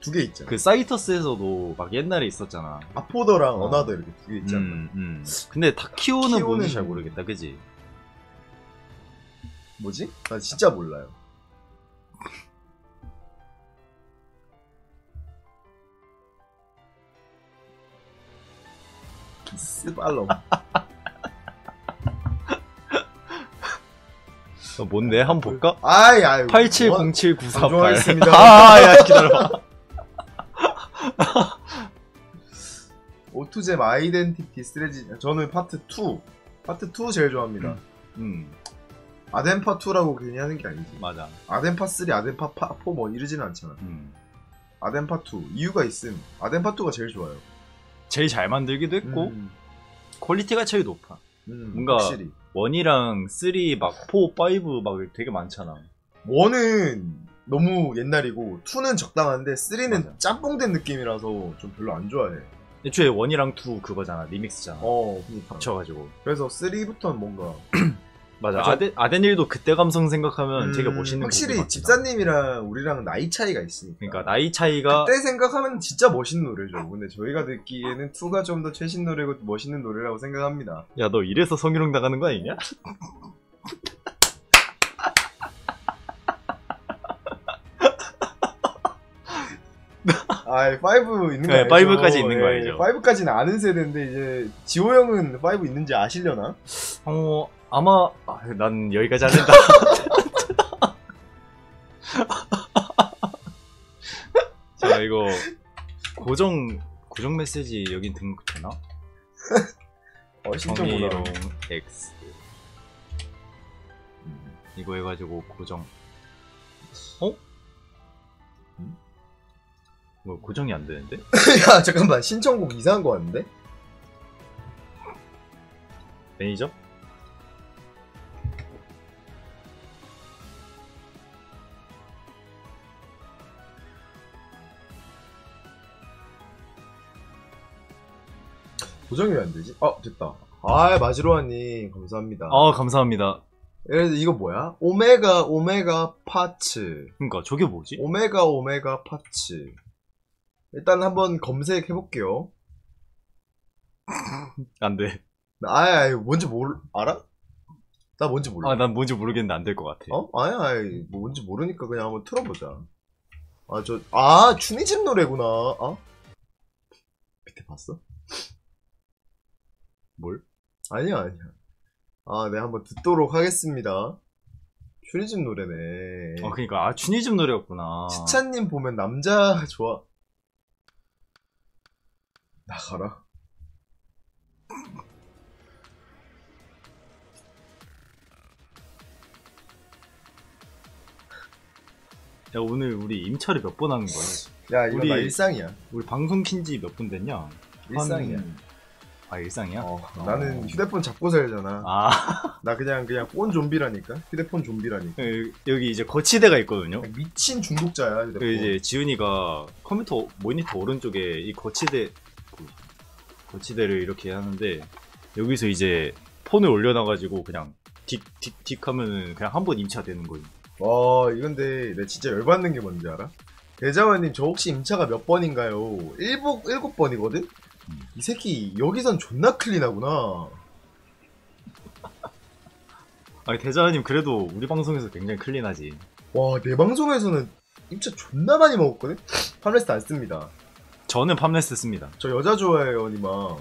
두 개 있잖아. 그 사이터스에서도 막 옛날에 있었잖아. 아포더랑 어. another 이렇게 두 개 있잖아. 음, 음. 근데 타키오는- 뭔지 잘 모르겠다, 그지? 뭐지? 나 진짜 몰라요. 스발롬. 어, 뭔데? 한번 볼까? 아이, 아이. 870794. 방송하겠습니다. (laughs) 아, 야, 기다려봐. (laughs) 오투잼 아이덴티티 스트레지. 저는 파트 2. 파트 2 제일 좋아합니다. 음, 아덴파 2라고 괜히 하는 게 아니지. 맞아. 아덴파 3, 아덴파 4뭐 이러지는 않잖아. 음. 아덴파 2. 이유가 있음. 아덴파 2가 제일 좋아요. 제일 잘 만들기도 했고, 음, quality가 제일 높아. 음, 뭔가- 확실히. one이랑 3, 막 4, 5, 막 되게 많잖아. 원은 너무 옛날이고 2는 적당한데 3는 맞아. 짬뽕된 느낌이라서 좀 별로 안 좋아해. 애초에 원이랑 2 그거잖아. 리믹스잖아. 어, 그러니까. 합쳐가지고. 그래서 3부터는 뭔가 (clears throat) 맞아. 저- 아덴, 아덴일도 그때 감성 생각하면 되게 음, 멋있는 확실히 집사님이랑 우리랑 나이 차이가 있으니까. 그러니까 나이 차이가 그때 생각하면 진짜 멋있는 노래죠. 근데 저희가 듣기에는 2가 좀 더 최신 노래고 멋있는 노래라고 생각합니다. 야 너 이래서 성희롱 당하는 거 아니냐? (laughs) 아, 5 있는 거 네, 알죠? 5까지 있는 거 알죠. 5까지는 아는 세대인데 이제 지호 형은 5 있는지 아시려나? 어 아마 아, 난 여기까지 안 된다. (laughs) 자 이거 고정 고정 메시지 여긴 등록되나? (laughs) 어, 신청보다. 정의롱 X 음, 이거 해가지고 고정 어? 음? 뭐 고정이 안 되는데? (laughs) 야, 잠깐만. 신청곡 이상한 거 같은데? 매니저? 고정이 왜 안 되지? 어, 됐다. 아, 마지로아님, 감사합니다. 아 감사합니다. 그래서 이거 뭐야? 오메가, 오메가 파츠. 그러니까 저게 뭐지? 오메가, 오메가 파츠. 일단 한번 검색해 볼게요. (laughs) 안 돼. 아, 아, 뭔지 모르, 알아? 나 뭔지 몰라. 아 난 뭔지 모르겠는데 안 될 것 같아. 어? 아야, 아야, 뭐 뭔지 모르니까 그냥 한번 틀어보자. 아, 저, 아, 추니집 노래구나. 어? 밑에 봤어? 뭘? 아니야, 아니야. 아, 네, 한번 듣도록 하겠습니다. 추니집 노래네. 아 그러니까 아 춘이즘 노래였구나. 시찬님 보면 남자 좋아. 나가라. 야 오늘 우리 임차를 몇 번 하는 거야? 야 이거 우리, 나 일상이야. 우리 방송 킨지 몇 분 됐냐? 일상이야. 한... 아 일상이야? 어, 어. 나는 휴대폰 잡고 살잖아. 아. (laughs) 나 그냥 그냥 폰 좀비라니까. 휴대폰 좀비라니까. 네, 여기 이제 거치대가 있거든요. 미친 중독자야. 휴대폰. 그 이제 지훈이가 컴퓨터 모니터 오른쪽에 이 거치대 거치대를 이렇게 하는데 여기서 이제 폰을 올려놔가지고 그냥 딕딕딕 하면은 그냥 한 번 임차 되는 거예요. 와 이건데 내 진짜 열받는 게 뭔지 알아? 대자원님 저 혹시 임차가 몇 번인가요? 일곱 일곱 번이거든? 이 새끼 여기선 존나 클린하구나. (laughs) 아니 대자님 그래도 우리 방송에서 굉장히 클린하지. 와 내 방송에서는 임차 존나 많이 먹었거든? (laughs) 팜레스트 안 씁니다. 저는 팜레스 씁니다. 저 여자 좋아해요 니마.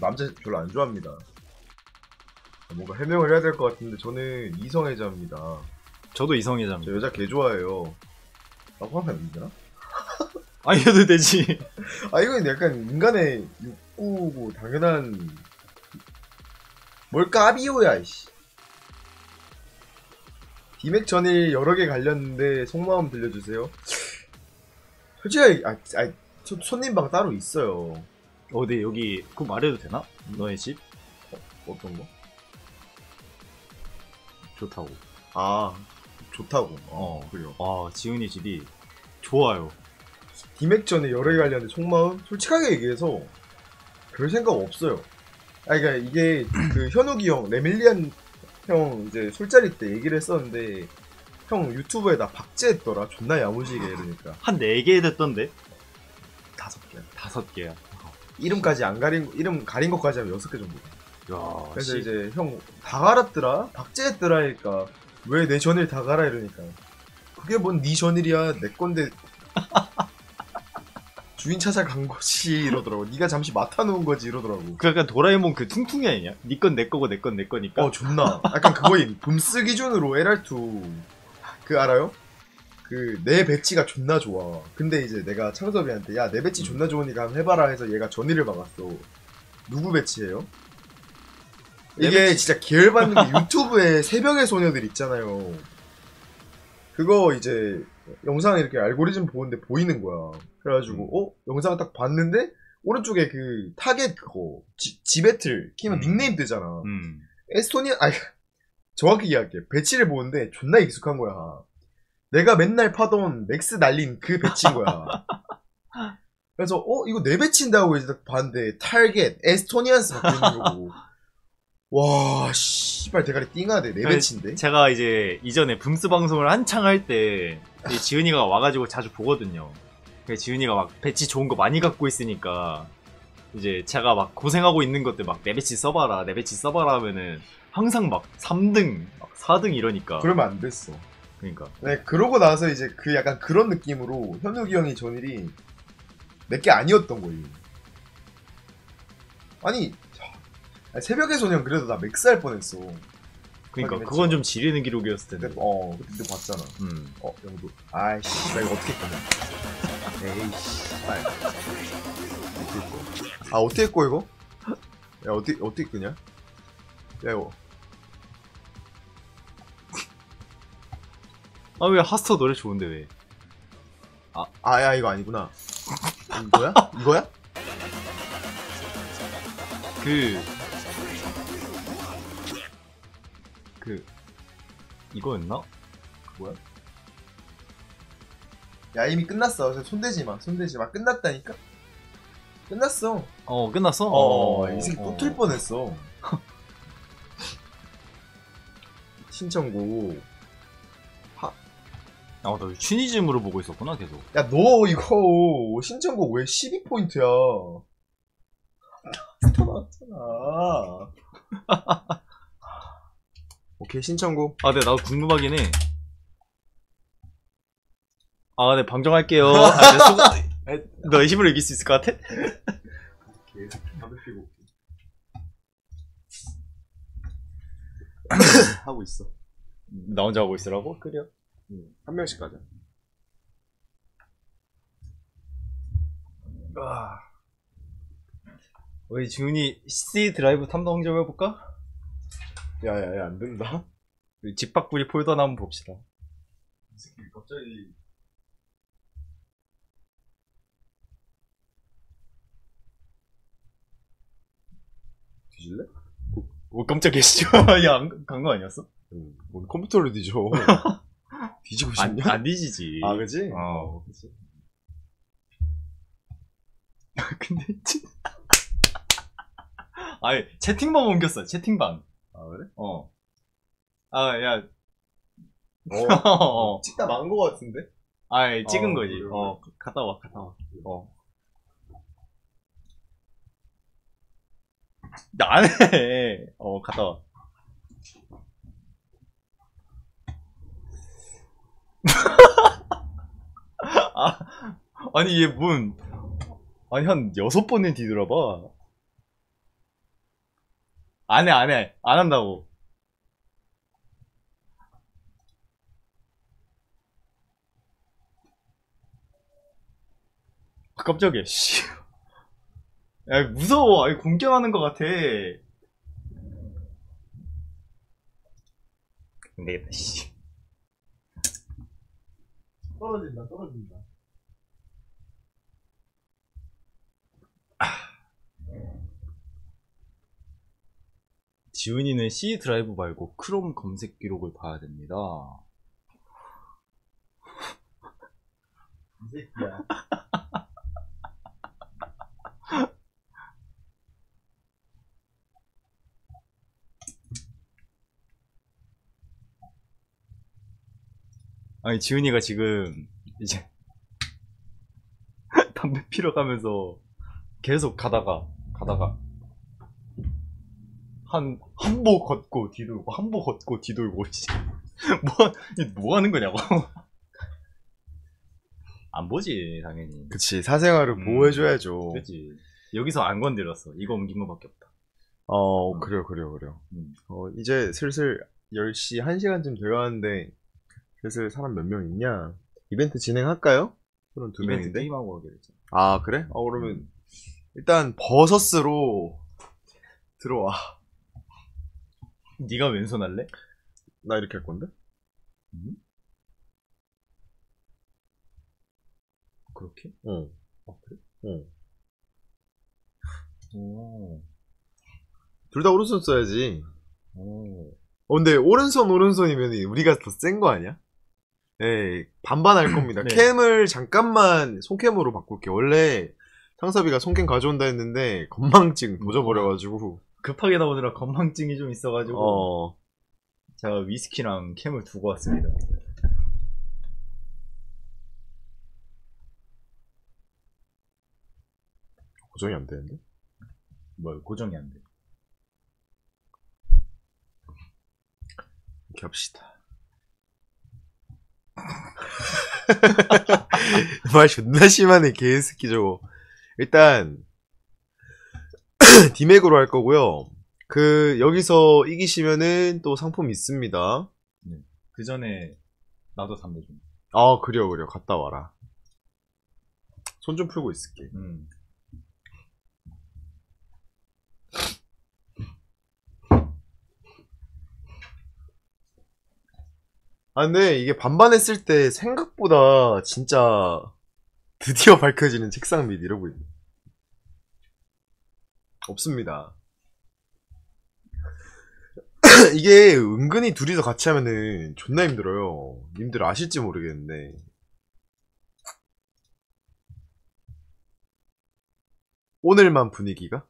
남자 별로 안 좋아합니다. 뭔가 해명을 해야 될 것 같은데 저는 이성애자입니다. 저도 이성애자입니다. 저 여자 개 좋아해요. 라고 하면 안 되나? (laughs) 아 이래도 되지. (laughs) 아 이건 약간 인간의 욕구고 당연한 뭘 까비오야 이씨 디맥 전일 여러 개 갈렸는데 속마음 들려주세요 솔직히 아, 아 소- 손님방 따로 있어요 어디 여기 그거 말해도 되나? 너의 집 어 떤 거? 좋다고. 아 좋다고 어. 어 그래요 와 지훈이 집이 좋아요. 디맥 전에 여러 개 갈렸는데 속마음 솔직하게 얘기해서 별 생각 없어요 아 그러니까 이게 그 (clears throat) 현욱이 형 레밀리안 형 이제 술자리 때 얘기를 했었는데 형 유튜브에다 박제했더라 존나 야무지게 (laughs) 이러니까 한네개 됐던데 다섯 개 다섯 개야. 이름까지 안 가린 이름 가린 것까지 하면 여섯 개 정도 야, 그래서 씨. 이제 형 다 갈았더라 박제했더라 하니까 왜 내 전일 다 갈아 이러니까 그게 뭔 네 전일이야 내 건데 (laughs) 주인 찾아간 거지 이러더라고 네가 잠시 맡아놓은 거지 이러더라고 그 약간 도라에몽 그 퉁퉁이 아니냐? 니건내 거고 내 건 내 거니까. 어 존나 약간 그거임 (laughs) 붐스 기준으로 LR2 그 알아요? 그 내 배치가 존나 좋아 근데 이제 내가 창섭이한테 야 내 배치 존나 좋으니까 한번 해봐라 해서 얘가 전일을 먹었어 누구 배치예요? 내 이게 배치. 진짜 개열받는 게 유튜브에 (laughs) 새벽의 소녀들 있잖아요 그거 이제 영상 이렇게 알고리즘 보는데 보이는 거야 그래가지고 어? 영상 딱 봤는데 오른쪽에 그 타겟 그거 G, G-battle 키면 음. 닉네임 뜨잖아 음. 에스토니아, 아니, (laughs) 정확히 이야기해. 배치를 보는데 존나 익숙한 거야. 내가 맨날 파던 max 날린 그 배치인 거야. (laughs) 그래서, 어, 이거 내 배치인다고 이제 딱 봤는데, 타겟, 에스토니안스 막 있는 거고. 와, 씨발, 대가리 띵하네. 내 배치인데? 제가 이제 이전에 붐스 방송을 한창 할 때 지훈이가 와가지고 자주 보거든요. 그래서 지훈이가 막 배치 좋은 거 많이 갖고 있으니까 이제 제가 막 고생하고 있는 것들 막 내 배치 써봐라, 내 배치 써봐라 하면은 항상 막 3등, 막 4등 이러니까. 그러면 안 됐어. 그러니까. 네, 그러고 나서 이제 그 약간 그런 느낌으로 현욱이 형이 전일이 내 게 아니었던 거예요. 아니, 자, 새벽의 소년 그래도 나 맥스 할 뻔했어. 그러니까. 그건 좀 지리는 기록이었을 근데 텐데. 어 그때 봤잖아. 음. 어 영도. 아이씨 나 이거 어떻게 꺼냐. 에이씨. 빨. 어떻게 꺼? 아 어떻게 꺼 이거? 야 어떻게 어떻게 끄냐? 야 이거. 아 왜 하스터 노래 좋은데 왜? 아야 이거 아니구나. 이거야? 이거야? 그, 그, 이거였나? 뭐야? 야 이미 끝났어. 그래서 손대지 마. 손대지 마. 끝났다니까. 끝났어. 어, 끝났어? 어, 이 새끼 어. 또틀 뻔했어. 신청곡. 아, 나 슈니즘으로 보고 있었구나, 계속. 야, 너 이거 신청곡 왜 12포인트야? 스타 나왔잖아. 오케이, 신청곡. 아, 네, 나도 궁금하긴 해. 아, 네, 방정할게요. (laughs) 아, 네, 속... 너 힘으로 이길 수 있을 것 같아? 오케이, 담배 피고. (laughs) 하고 있어. 나 혼자 하고 있으라고? 그래요. 응, 한 명씩 가자. 아. 우리 지훈이 C 드라이브 탐방 좀 해볼까? 야, 야, 야, 안 된다. 우리 집밥구리 폴더나 한번 봅시다. 이 새끼 갑자기 뒤질래? 오 깜짝이야 씨. (laughs) 야간 거 아니었어? 응. 뭔 컴퓨터를 뒤져. (laughs) 뒤지고 안, 싶냐? 안 뒤지지. 아, 그지? 어. 그치. (laughs) 근데 진 (laughs) 아니 채팅방 옮겼어 채팅방. 아, 그래? 어. 아 야. 어. (laughs) 어. 찍다 망한 거 같은데? 아 찍은 어, 거지. 그래, 어 갔다 와 갔다 와. 어. 해. 어 갔다 와. (laughs) 아, 아니 얘 뭔? 아니 한 여섯 번은 뒤돌아봐. 안 해, 안 해. 안 한다고. 아, 깜짝이야, (laughs) 씨. 야, 무서워. 아니, 공격하는 것 같아. 안 되겠다, 씨. 떨어진다, 떨어진다. 지훈이는 C 드라이브 말고 크롬 검색 기록을 봐야 됩니다. 이 새끼야. (laughs) 아니, 지훈이가 지금, 이제, (laughs) 담배 피러 가면서 계속 가다가, 가다가, 한, 한 보 걷고 뒤돌고, 한 보 걷고 뒤돌고, 씨. (laughs) 뭐, 뭐 하는 거냐고. (laughs) 안 보지, 당연히. 그치, 사생활을 음. 보호해줘야죠. 그치. 여기서 안 건드렸어. 이거 옮긴 거밖에 없다. 어, 음. 그래요, 그래요, 그래요. 음. 어, 이제 슬슬 10시, 1시간쯤 되어가는데, 슬슬 사람 몇 명 있냐? 이벤트 진행할까요? 그럼 두 이벤트 명인데? 게임하고 하기로 했잖아. 아, 그래? 어, 그러면, 일단, 버서스로 들어와. 네가 왼손 할래? 나 이렇게 할 건데? 그렇게? 어. 아, 그래? 어. 오. 둘 다 오른손 써야지. 오. 어, 근데 오른손 오른손이면 우리가 더 센 거 아니야? 네, 반반 할 (clears throat) 겁니다. 네. 캠을 잠깐만 손캠으로 바꿀게. 원래 상섭이가 손캠 가져온다 했는데 건망증 도져버려가지고. 급하게 나오느라 건망증이 좀 있어가지고 어, 제가 위스키랑 캠을 두고 왔습니다. 고정이 안 되는데? 뭐 고정이 안 돼. 이렇게 합시다. 말 존나 심하네, 개새끼 저거. 일단, (clears throat) 디맥으로 할 거고요. 그, 여기서 이기시면은 또 상품 있습니다. 그 전에 나도 담배 좀. 아, 그래요, 그래요. 갔다 와라. 손 좀 풀고 있을게. 음. 아, 근데 이게 반반 했을 때 생각보다 진짜 드디어 밝혀지는 책상 및 이러고 있네. 없습니다. (coughs) 이게 은근히 둘이서 같이 하면은 존나 힘들어요. 님들 아실지 모르겠는데. 오늘만 분위기가?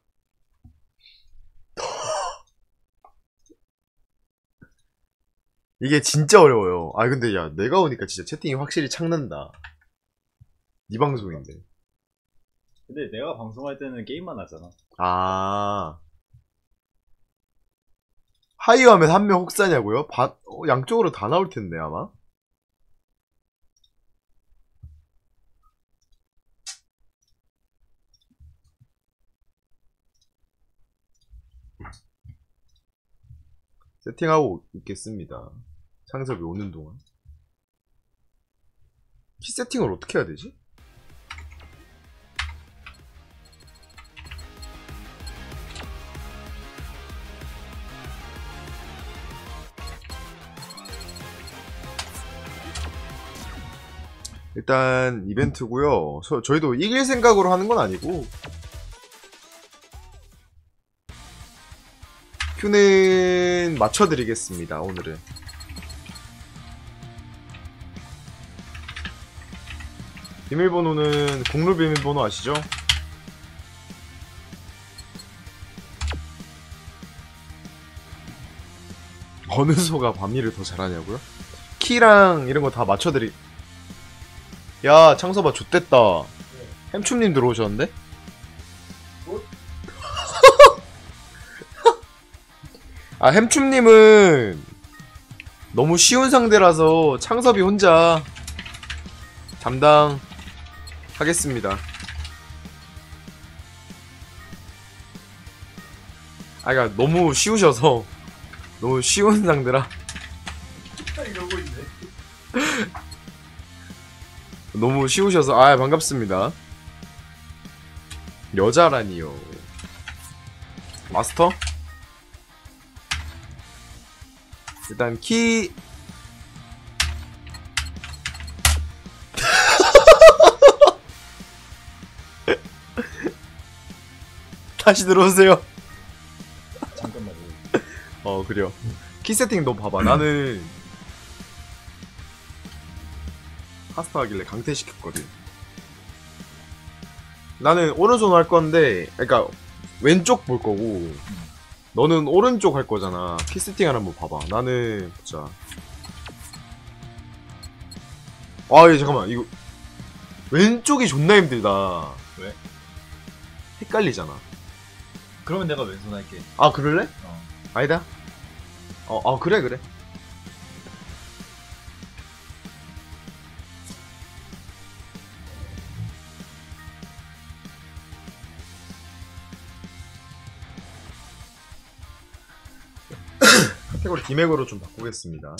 이게 진짜 어려워요. 아 근데 야 내가 오니까 진짜 채팅이 확실히 창난다. 네 방송인데. 근데 내가 방송할 때는 게임만 하잖아. 아 하이하면 한 명 혹사냐고요? 바, 어, 양쪽으로 다 나올 텐데 아마. 세팅하고 있겠습니다. 창섭이 오는 동안. 키 세팅을 어떻게 해야 되지? 일단 이벤트고요. 저, 저희도 이길 생각으로 하는 건 아니고 큐는 맞춰드리겠습니다. 오늘은 비밀번호는 공룰 비밀번호 아시죠? 어느 소가 밤일을 더 잘하냐고요? 키랑 이런 거 다 맞춰드리. 야 창서봐 좆됐다. 햄춤님 들어오셨는데? 아 햄춤님은 너무 쉬운 상대라서 창섭이 혼자 담당 하겠습니다. 아, 그니까 너무 쉬우셔서 너무 쉬운 상대라. (laughs) 너무 쉬우셔서 아 반갑습니다. 여자라니요. 마스터? 일단 키 (laughs) 다시 들어오세요. 잠깐만요. 어 그래요. 키 세팅 너 봐봐. 나는 파스타 하길래 강퇴 시켰거든. 나는 오른손 할 건데, 그러니까 왼쪽 볼 거고, 너는 오른쪽 할 거잖아. 키 세팅을 한번 봐봐. 나는 보자. 아, 예, 잠깐만. 이거 왼쪽이 존나 힘들다. 왜? 헷갈리잖아. 그러면 내가 왼손 할게. 아, 그럴래? 어. 아니다. 어, 어, 그래, 그래. 디맥으로 좀 바꾸겠습니다.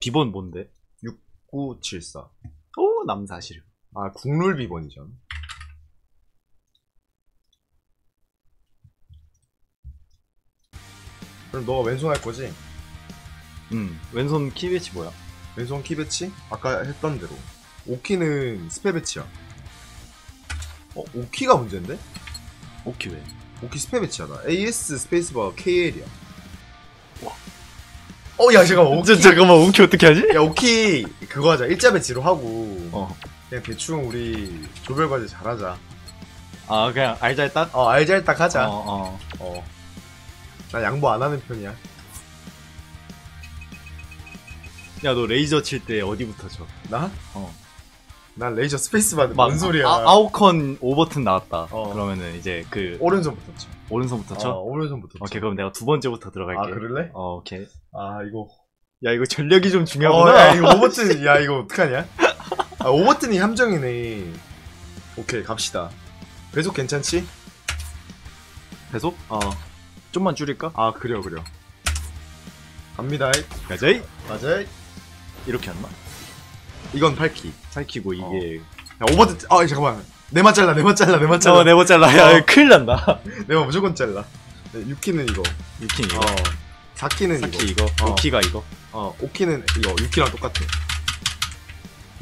비번 뭔데? 974. 오 남사실. 아, 국룰 비번이죠. 그럼 너가 왼손 할 거지? 음 왼손 키배치 뭐야? 왼손 키 배치? 아까 했던 대로. 오키는 스페 배치야. 어, 오키가 문제인데? 오키 왜? 오키 스페 배치하다. AS 스페이스바 KL이야. 와. 어, 야, 잠깐만. 오키. 잠깐만 오키 어떻게 하지? 야, 오키 그거 하자. 일자 배치로 하고. 어. 그냥 대충 우리 조별 과제 잘하자. 아 그냥 알잘딱? 어, 알잘딱 하자. 어 어. 어. 나 양보 안 하는 편이야. 야 너 레이저 칠 때 어디부터 쳐? 나? 어. 난 레이저 스페이스바 막뭔 소리야? 아, 아웃컨 5버튼 나왔다. 어. 그러면은 이제 그 오른손부터 쳐. 오른손부터 쳐? 어, 오른손부터 쳐. 오케이 그럼 내가 두 번째부터 들어갈게. 아, 그럴래? 어 오케이. 아, 이거. 야 이거 전력이 좀 어, 중요하구나. 야, 이거 오버튼, 야, 이거 어떡하냐? 아, 오버튼이 함정이네. 오케이, 갑시다. 배속 괜찮지? 배속? 어. 좀만 줄일까? 아, 그래요, 그래요. 갑니다. 가자이. 맞아. 이렇게 안 나? 이건 8키. 살키고 이게 야, 오버튼, 아, 잠깐만. 내만 잘라, 내만 잘라, 내만 잘라. 어, 네번 잘라. 야, 어. 큰일 난다. 내만 무조건 잘라. 네, 6키는 이거. 육키 이거. 어. 4키는 사키 이거. 이거. 어. 오키가 이거. 어, 5키는 이거. 6키랑 똑같아.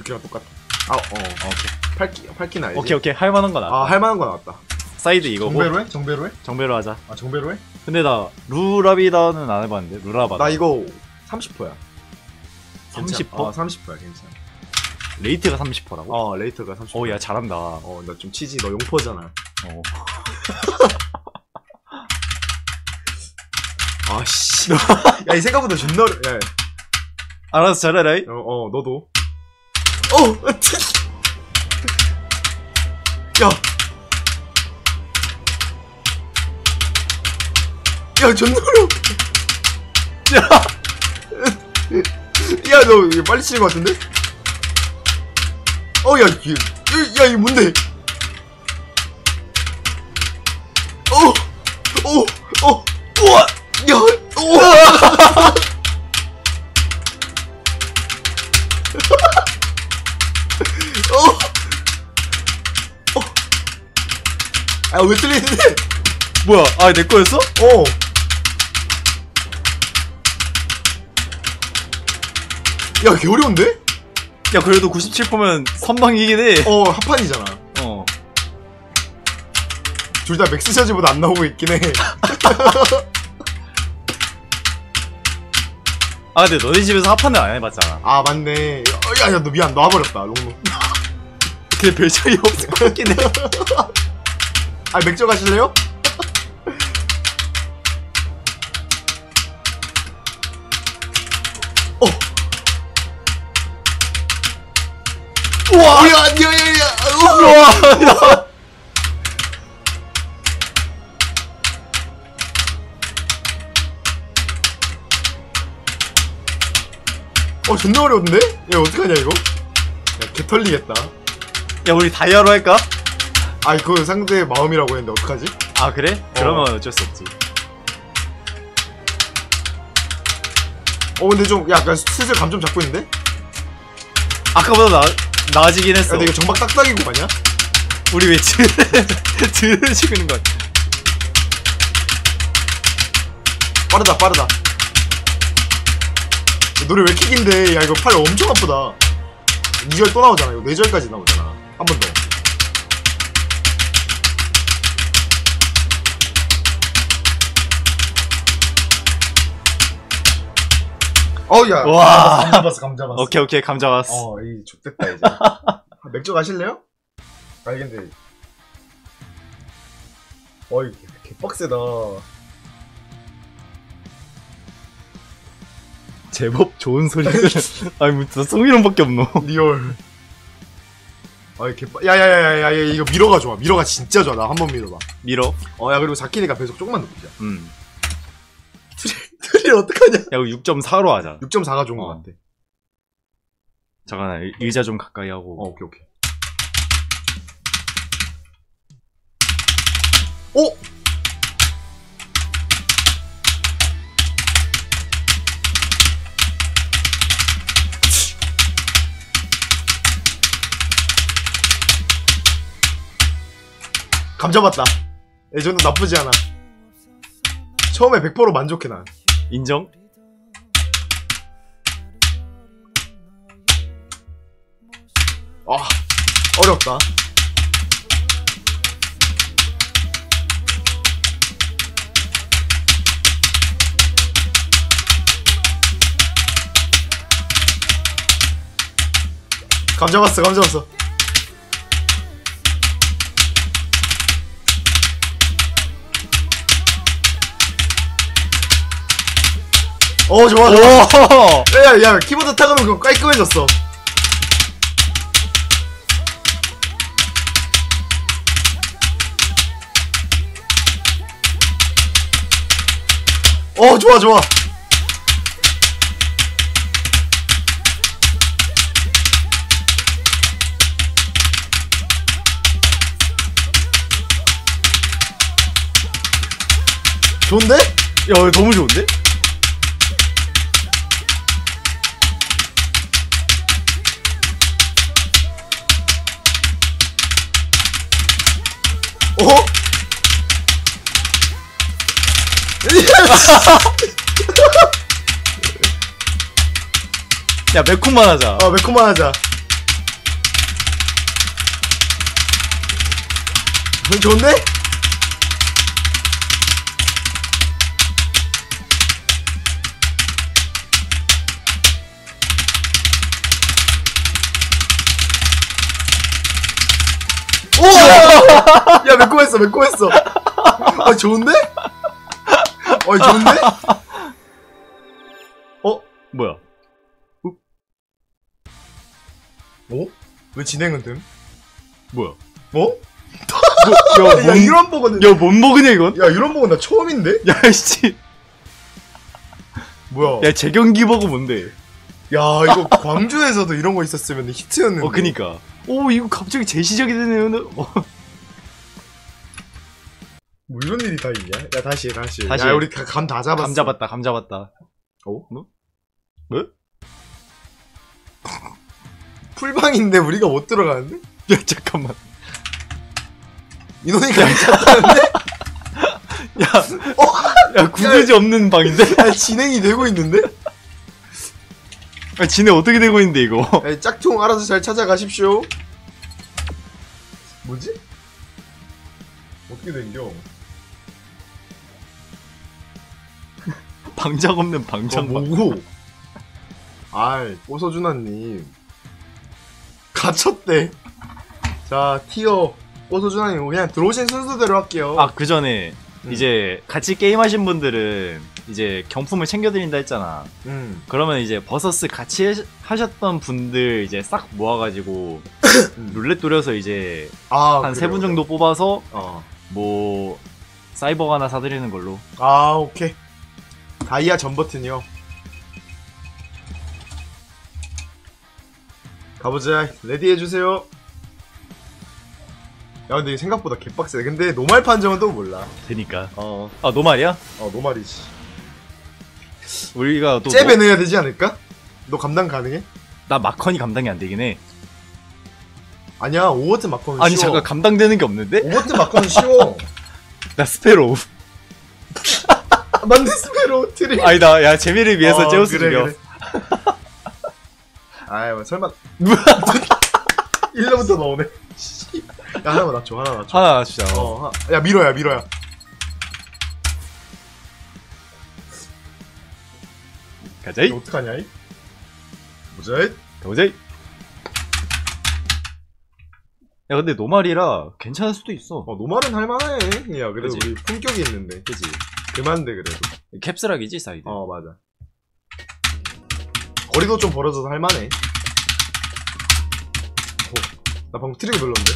6키랑 똑같아. 아, 어. 오케이. 8키, 8키는 알지? 오케이, 오케이. 할 만한 거 아, 나왔다. 할 만한 거 나왔다. 사이드 이거고. 정배로 해? 정배로 해? 정배로 하자. 아, 정배로 해? 근데 나 루라비다는 안 해봤는데. 루라바다. 나 이거 30%야. 30%? 어, 30%야, 괜찮아. rate가 30%라고? 어, rate가 30%. 어, 야, 잘한다. 어, 나 좀 치지. 너 용포잖아. 어. (laughs) 아, 씨. (laughs) 야, 이 생각보다 존나 어려. 야, 알아서 잘해라. 이. 어, 어, 너도. 어! (laughs) 야! 야, 존나 어려워. 야! 야, 너 이거 빨리 치는 것 같은데? 어야 이게 야이 뭔데 어어어 우와 야 우와 (laughs) 어, 어. 아왜 뚫리는데? 뭐야? 아 내 거였어? 어. 야, 개 어려운데? 야 그래도 97%면 선방이긴 해. 어, 합판이잖아. 어. 둘 다 max 샤즈보다 안 나오고 있긴 해. (laughs) 아 근데 너네 집에서 합판을 안 해봤잖아. 아, 맞네. 어, 야, 야, 너 미안. 놔버렸다, 롱롱. 근데 별 차이 없을 것 같긴 해. (laughs) 아, 맥주 가실래요? 우와! 야, 야, 야, 야! 우와! 어, 존나 어려운데? 야, 어떡하냐, 이거? 야, 개 털리겠다. 야 우리 다이아로 할까? 아, 그거 상대의 마음이라고 했는데, 어떡하지? 아 그래? 그러면 어쩔 수 없지. 어, 근데 좀, 약간 슬슬 감 좀 잡고 있는데? 야, 아까보다 나 나아지긴 했어. 근데 이거 정박 딱딱이고 가냐? 우리 왜 들, 들으시고 있는 거야? 빠르다 빠르다 노래 왜 킥인데 야 이거 팔 엄청 아프다 2절 또 나오잖아 이거 4절까지 나오잖아 한 번 더 어우야 와. 감 잡았어 감 잡았어 오케이 오케이 감 잡았어. 어이 좆됐다 이제 (laughs) 아, 맥주 가실래요? 아 근데 어이 개빡세다 제법 좋은 소리들. (laughs) 아니 뭐 진짜 송이론밖에 없노. real. 아이 개빠. 야야야야야 이거 mirror가 좋아. mirror가 진짜 좋아. 나 한 번 밀어봐. 밀어. 어야 그리고 자키니까 배속 조금만 높이자. 음. 트릴 어떡하냐? 야 이거 6.4로 하자. 6.4가 좋은 어. 것 같아. 잠깐만 의- 의자 좀 가까이 하고. 어 오케이 오케이. 오. 감 잡았다. 이 정도 나쁘지 않아. 처음에 100%로 만족해 난. 인정? 아 어렵다. 감 잡았어, 감 잡았어. 어, 좋아, 좋아. 오! 야, 야, 키보드 타가면 그거 깔끔해졌어. 어, 좋아, 좋아. 좋은데? 야 너무 좋은데? 어? (laughs) 야 매콤만 하자. 아, 매콤만 하자. 좋은 야, 매콤했어, 매콤했어. 아, 좋은데? 어, 좋은데? 뭐야? 어? 왜 진행은 됨? 뭐야? 어? 야, (laughs) 야, 이런 버거는. 야, 뭔 먹으냐 이건? 야, 이런 버거 나 처음인데? 야, 씨. 뭐야? 야, 재경기 버거 뭔데? 야, 이거 광주에서도 이런 거 있었으면 히트였는데. 어, 그니까. 오, 이거 갑자기 제시적이 되네요. 어. 뭐 이런 일이 다 있냐? 야, 다시 해, 다시. 해. 다시 야, 해. 우리 감 다 잡았어. 감 잡았다, 감 잡았다. 어? 뭐? (laughs) 풀방인데 우리가 못 들어가는데? 야, 잠깐만. 인원이 괜찮다는데? (laughs) 야, 구돼지 없는 방인데? 야, 진행이 되고 있는데? 아, 지네 어떻게 되고 있는데 이거? (laughs) 에, 짝퉁 알아서 잘 찾아가십시오. 뭐지? 어떻게 된겨? 방장 없는 저 방장. 뭐고? 아이, 꼬소준아님. 갇혔대. 자, tier. 꼬소준아님, 그냥 들어오신 순서대로 할게요. 아 그 전에 음. 이제 같이 게임하신 분들은 이제 경품을 챙겨드린다 했잖아. 음. 그러면 이제 versus 같이 해- 하셨던 분들 이제 싹 모아가지고 (laughs) 음. 룰렛 돌려서 이제 아, 한세 그래요? 분 정도 뽑아서 어. 뭐 사이버 하나 사드리는 걸로. 아, 오케이. 다이아 전 버튼이요. 가보자. ready 해주세요. 야, 근데 생각보다 개빡세. 근데 normal 판정은 또 몰라. 되니까. 어, 아 normal이야? 어, normal이지. 우리가 또 잽에 뭐- 넣어야 되지 않을까? 너 감당 가능해? 나 마컨이 감당이 안 되긴 해. 아니야, 오버트 마커는 아니 쉬워. 잠깐 감당되는 게 없는데? 오버트 마커는 쉬워. (laughs) 나 스페로우. (laughs) 만데 스페로 트리. 아니다. 야 재미를 위해서 어, 제우스 그래, 죽여. 그래. 아이, 뭐 설마. (laughs) 1레부터 나오네. 야, 하나만 낮춰, 하나 낮춰. 하나 진짜. 어. 어, 하- 야, 밀어야, 밀어야. 가자이. 어떡하냐, 이? 보자, 이. 가보자이. 야 근데 normal이라 괜찮을 수도 있어. 어, normal은 할만해. 야, 그래도 그치. 우리 품격이 있는데. 그지? 그만데, 그래도. caps lock이지 사이드. 어, 맞아. 거리도 좀 벌어져서 할만해. 어, 나 방금 트리거 눌렀는데?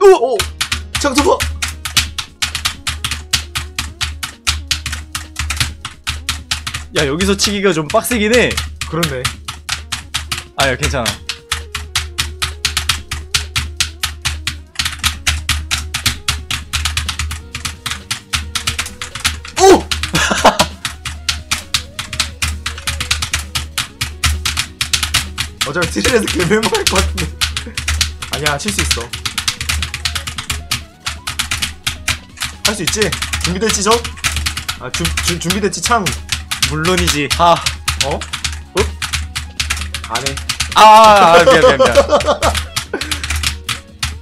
오! 오! 장소봐! 야 여기서 치기가 좀 빡세긴 해. 그렇네. 아야 괜찮아. 어차피 트릴에서 개멸망 할 것 같은데. 아니야, 칠 수 있어. 할 수 있지? 준비됐지, 저? 아, 주, 주, 준비됐지, 창. 물론이지. 아. 어? 어? 안 해. 아, 아 미안 미안 미안.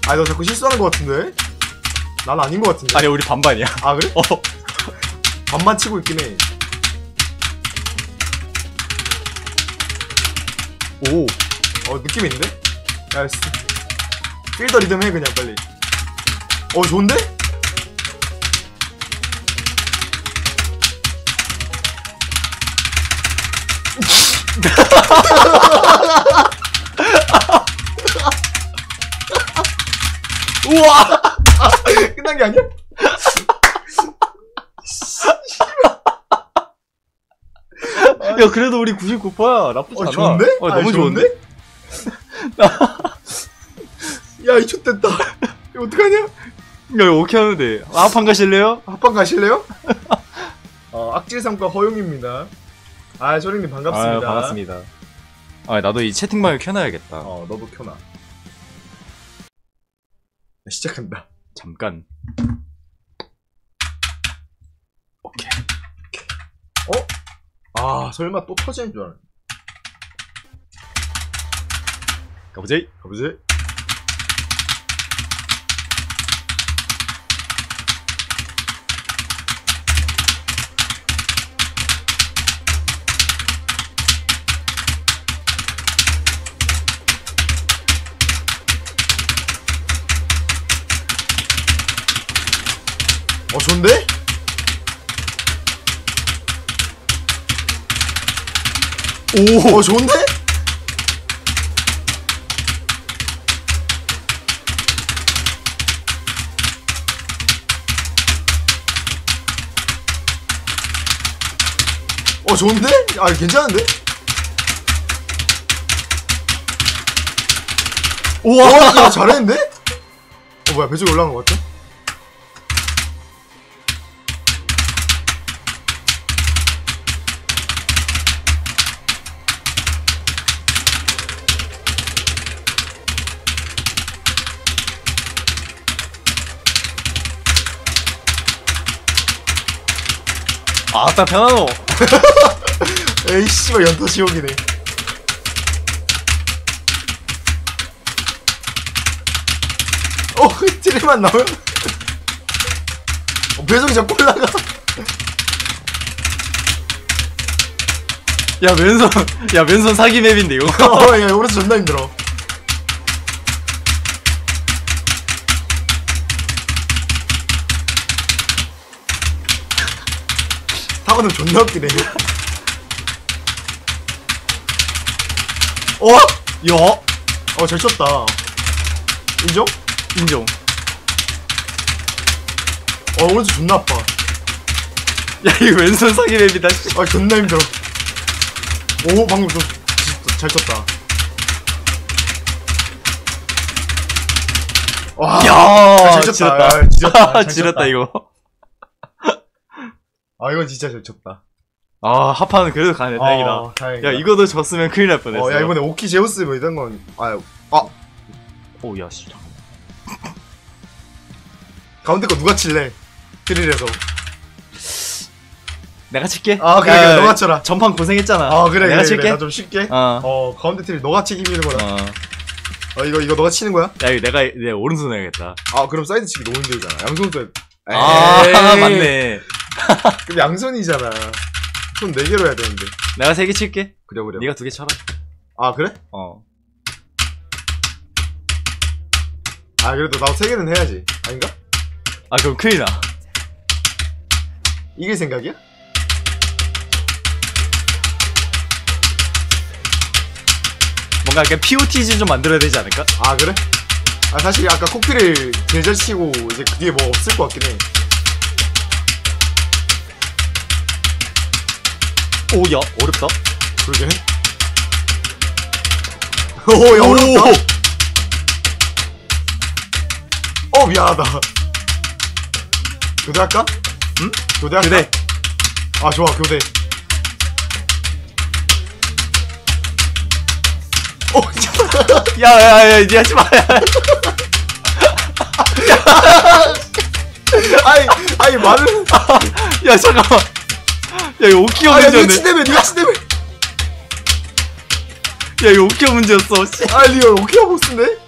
아, 너 자꾸 실수하는 것 같은데? 난 아닌 것 같은데. 아니 우리 반반이야. 아, 그래? 어. 반만 치고 있긴 해. 오. 어, 느낌 있는데? 야, 씨. 필더 리듬 해, 그냥 빨리. 어, 좋은데? 우와! (laughs) 끝난 게 아니야? 야 그래도 우리 99%야. 나쁘지 어, 않아. 좋은데? 어, 아니, 너무 좋은데? (laughs) 야, 이 좆됐다. 이거 어떡하냐? 야 오케이 하는데. 아판 가실래요? 합방 가실래요? 어, 악질삼과 허용입니다. 아, 소령님 반갑습니다. 아 반갑습니다. 아 나도 이 채팅방을 켜놔야겠다. 어, 너도 켜놔. 시작한다. 잠깐. 오케이. 아, 설마 또 터지는 줄 알았네. 가보자. 가보지. 어, 좋은데? 오, 어, 좋은데? 어, 좋은데? 아, 괜찮은데? 우와, 야, 잘했는데? 어, 뭐야, 배쪽이 올라간 것 같아? 아따 편하노. (laughs) 에이 씨발 연타 지옥이네. 어 (laughs) 트리만 나오면? 어, 배송이 자꾸 올라가. 야 왼손 야 왼손 사기 맵인데 이거. (laughs) 어야 오른쪽 존나 힘들어 사고는 존나 웃기네. (laughs) 어? 야 어 잘 쳤다. 인정? 인정. 어 오른쪽 존나 아파. 야 이거 왼손 사기 맵이다 씨. 아 존나 힘들어. 오 방금 좀 진짜 잘 쳤다. 와. 야 잘 쳤다. 지렸다. 아, 지렸다. (laughs) 잘. 이거 아 이건 진짜 잘 쳤다. 아 한 판은 그래도 가네. 다행이다. 어, 다행이다. 야 이거도 졌으면 큰일 날 뻔했어. 어, 야 이번에 오키 제우스 뭐 이런 건 아유 오야 씨. 가운데 거 누가 칠래? 트릴에서 내가 칠게? 아 그래 야, 그래. 야, 너가 쳐라. 전판 고생했잖아. 아 그래 내가 그래 칠게? 그래 나좀 쉽게. 어. 어 가운데 트릴 너가 책임지는 거다 어. 어 이거 이거 너가 치는 거야? 야 이거 내가 내 오른손 해야겠다. 아 그럼 사이드 치기 너무 힘들잖아. 양손 사이드 아 (laughs) 맞네 (laughs) 근데 양손이잖아 손 4개로 해야 되는데 내가 세 개 칠게 그래 그래 네가 두 개 쳐라 아 그래? 어 아 그래도 나도 3개는 해야지 아닌가? 아 그럼 큰일 나 이길 생각이야? 뭔가 약간 POTG 좀 만들어야 되지 않을까? 아 그래? 아 사실 아까 코피를 제절 치고 이제 그 뒤에 뭐 없을 것 같긴 해 오야 어렵다. 그러게. (laughs) 오야 어렵다. 어 미안하다. 교대할까? 응? 교대할까? 그래 아 좋아 교대. 어 야 야 야 (laughs) 이제 하지 마. (laughs) 아이 아이 말을 야 잠깐만 야 이거 아야 니가 문제였네 치대면 니가 치대면 야 이거 오키가 문제였어 씨. 아 리얼 오케이 보스인데?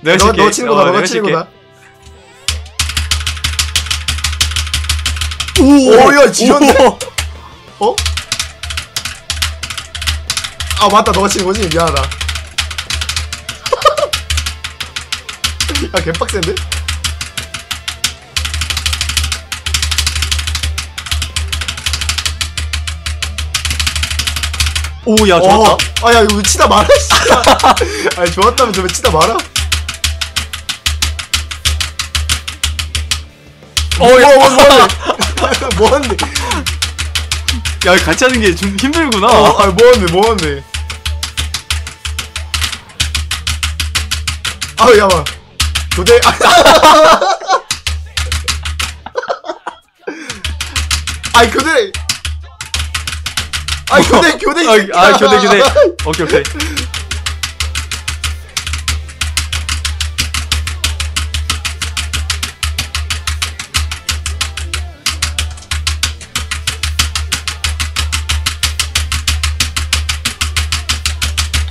내가 너, 칠게 너 치는 거다 어, 너가 치는. 거다 오야 지렸네 오. 어? 아 맞다 너가 치는 거지 미안하다 (laughs) 야 개빡센데? 오야 좋았다. 어, 아야 이거 왜 치다 말아 씨. (laughs) 아니 좋았다면 좀왜 치다 말아. 어, 뭐, 야. 뭐, 뭐하는데 (laughs) 뭐하는데 야 같이 하는 게 좀 힘들구나. 어, 아 뭐하는데 뭐하는데 아우 야마 교대 아이 교대 아이 교대 교대. 아, 아 교대 교대. (laughs) 오케이 오케이.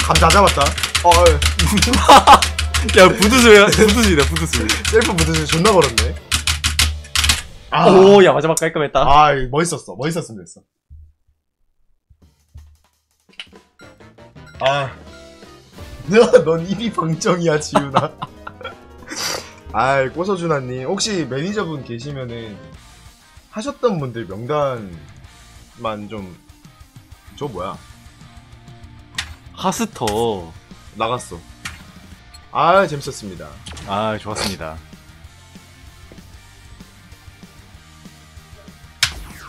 감자 잡았다. 어 어, (laughs) 야 부두소야 부두소이다 부두소 셀프 묻으서 존나 걸었네. 아, 오 야 마지막 깔끔했다. 아 멋있었어. 멋있었으면 됐어 아. 넌 입이 방정이야 지훈아. (laughs) 아이 꼬서준아님. 혹시 매니저분 계시면은 하셨던 분들 명단만 좀 저 뭐야? 하스터. 나갔어. 아 재밌었습니다. 아 좋았습니다.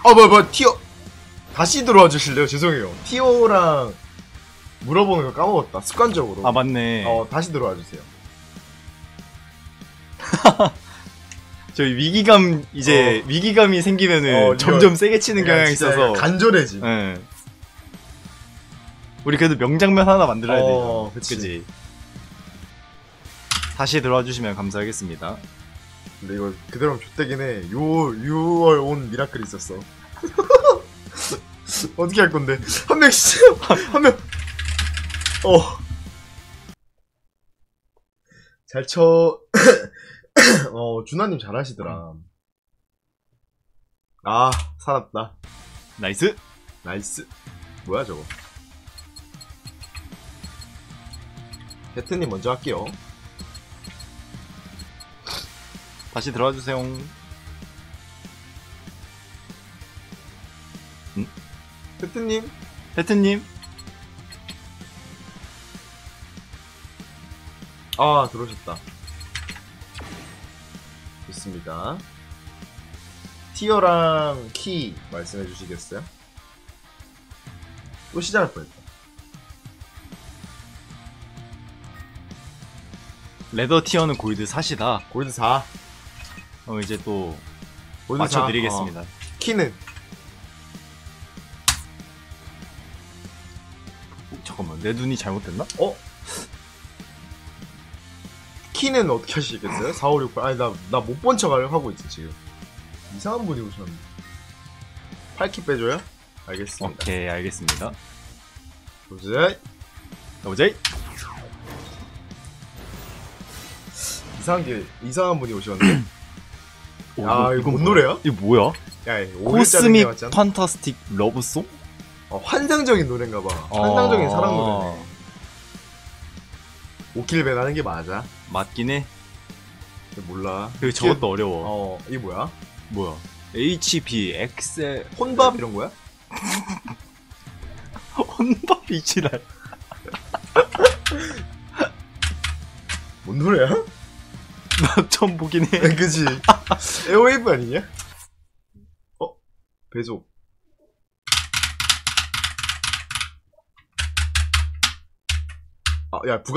어, 뭐, 뭐, 티오. 다시 들어와 주실래요? 죄송해요. 티오랑 물어보는 거 까먹었다. 습관적으로. 아 맞네 어, 다시 들어와 주세요. (laughs) 저희 위기감 이제 위기감이 생기면은 어. 점점 세게 치는 경향이 있어서 간절해지. 예. 우리 그래도 명장면 하나 만들어야 어, 되죠 그치. 그치 다시 들어와 주시면 감사하겠습니다 근데 이거 그대로 하면 좆되긴 해. 요, 6월 온 미라클이 있었어. (laughs) 어떻게 할 건데? 한 명씩 한 명. 어. 잘 쳐. (coughs) 어 준하님 잘하시더라. 아 살았다. nice. nice. 뭐야 저거? 배트님 먼저 할게요. 다시 들어와 주세요. 배트님 배트님. 아 들어오셨다. 좋습니다. 티어랑 키 말씀해 주시겠어요? 또 시작할 뻔했다. 레더 티어는 골드 4시다. 골드 4. 어, 이제 또 골드 맞춰드리겠습니다. 4. 어, 키는 어, 잠깐만, 내 눈이 잘못됐나? 어? 키는 어떻게 하시겠어요? 4, 5, 6, 8. 아니, 나, 나 못 본 척 하고 있지, 지금. 이상한 분이 오셨는데. 8키 빼줘요? 알겠습니다. 오케이, 알겠습니다. 보자. 오제이. 이상한 게, 이상한 분이 오셨는데. 오, (clears throat) 야, 이거 뭔? 노래야? 이거 뭐야? 야, 이거 코스믹 않아? 판타스틱 러브송? 어, 환상적인 노래인가봐. 환상적인 사랑 노래 네. 오킬배 나는 게 맞아? 맞긴 해. 몰라. 그리고 저것도 어려워. 어, 이게 뭐야? 뭐야? HP, 엑셀, 혼밥 이런 거야? (laughs) 혼밥 이치랄. (laughs) 뭔 노래야? 나 처음 보긴 해. (laughs) 그지? 에어웨이브 아니냐? 어? 배속. 아, 야, 부가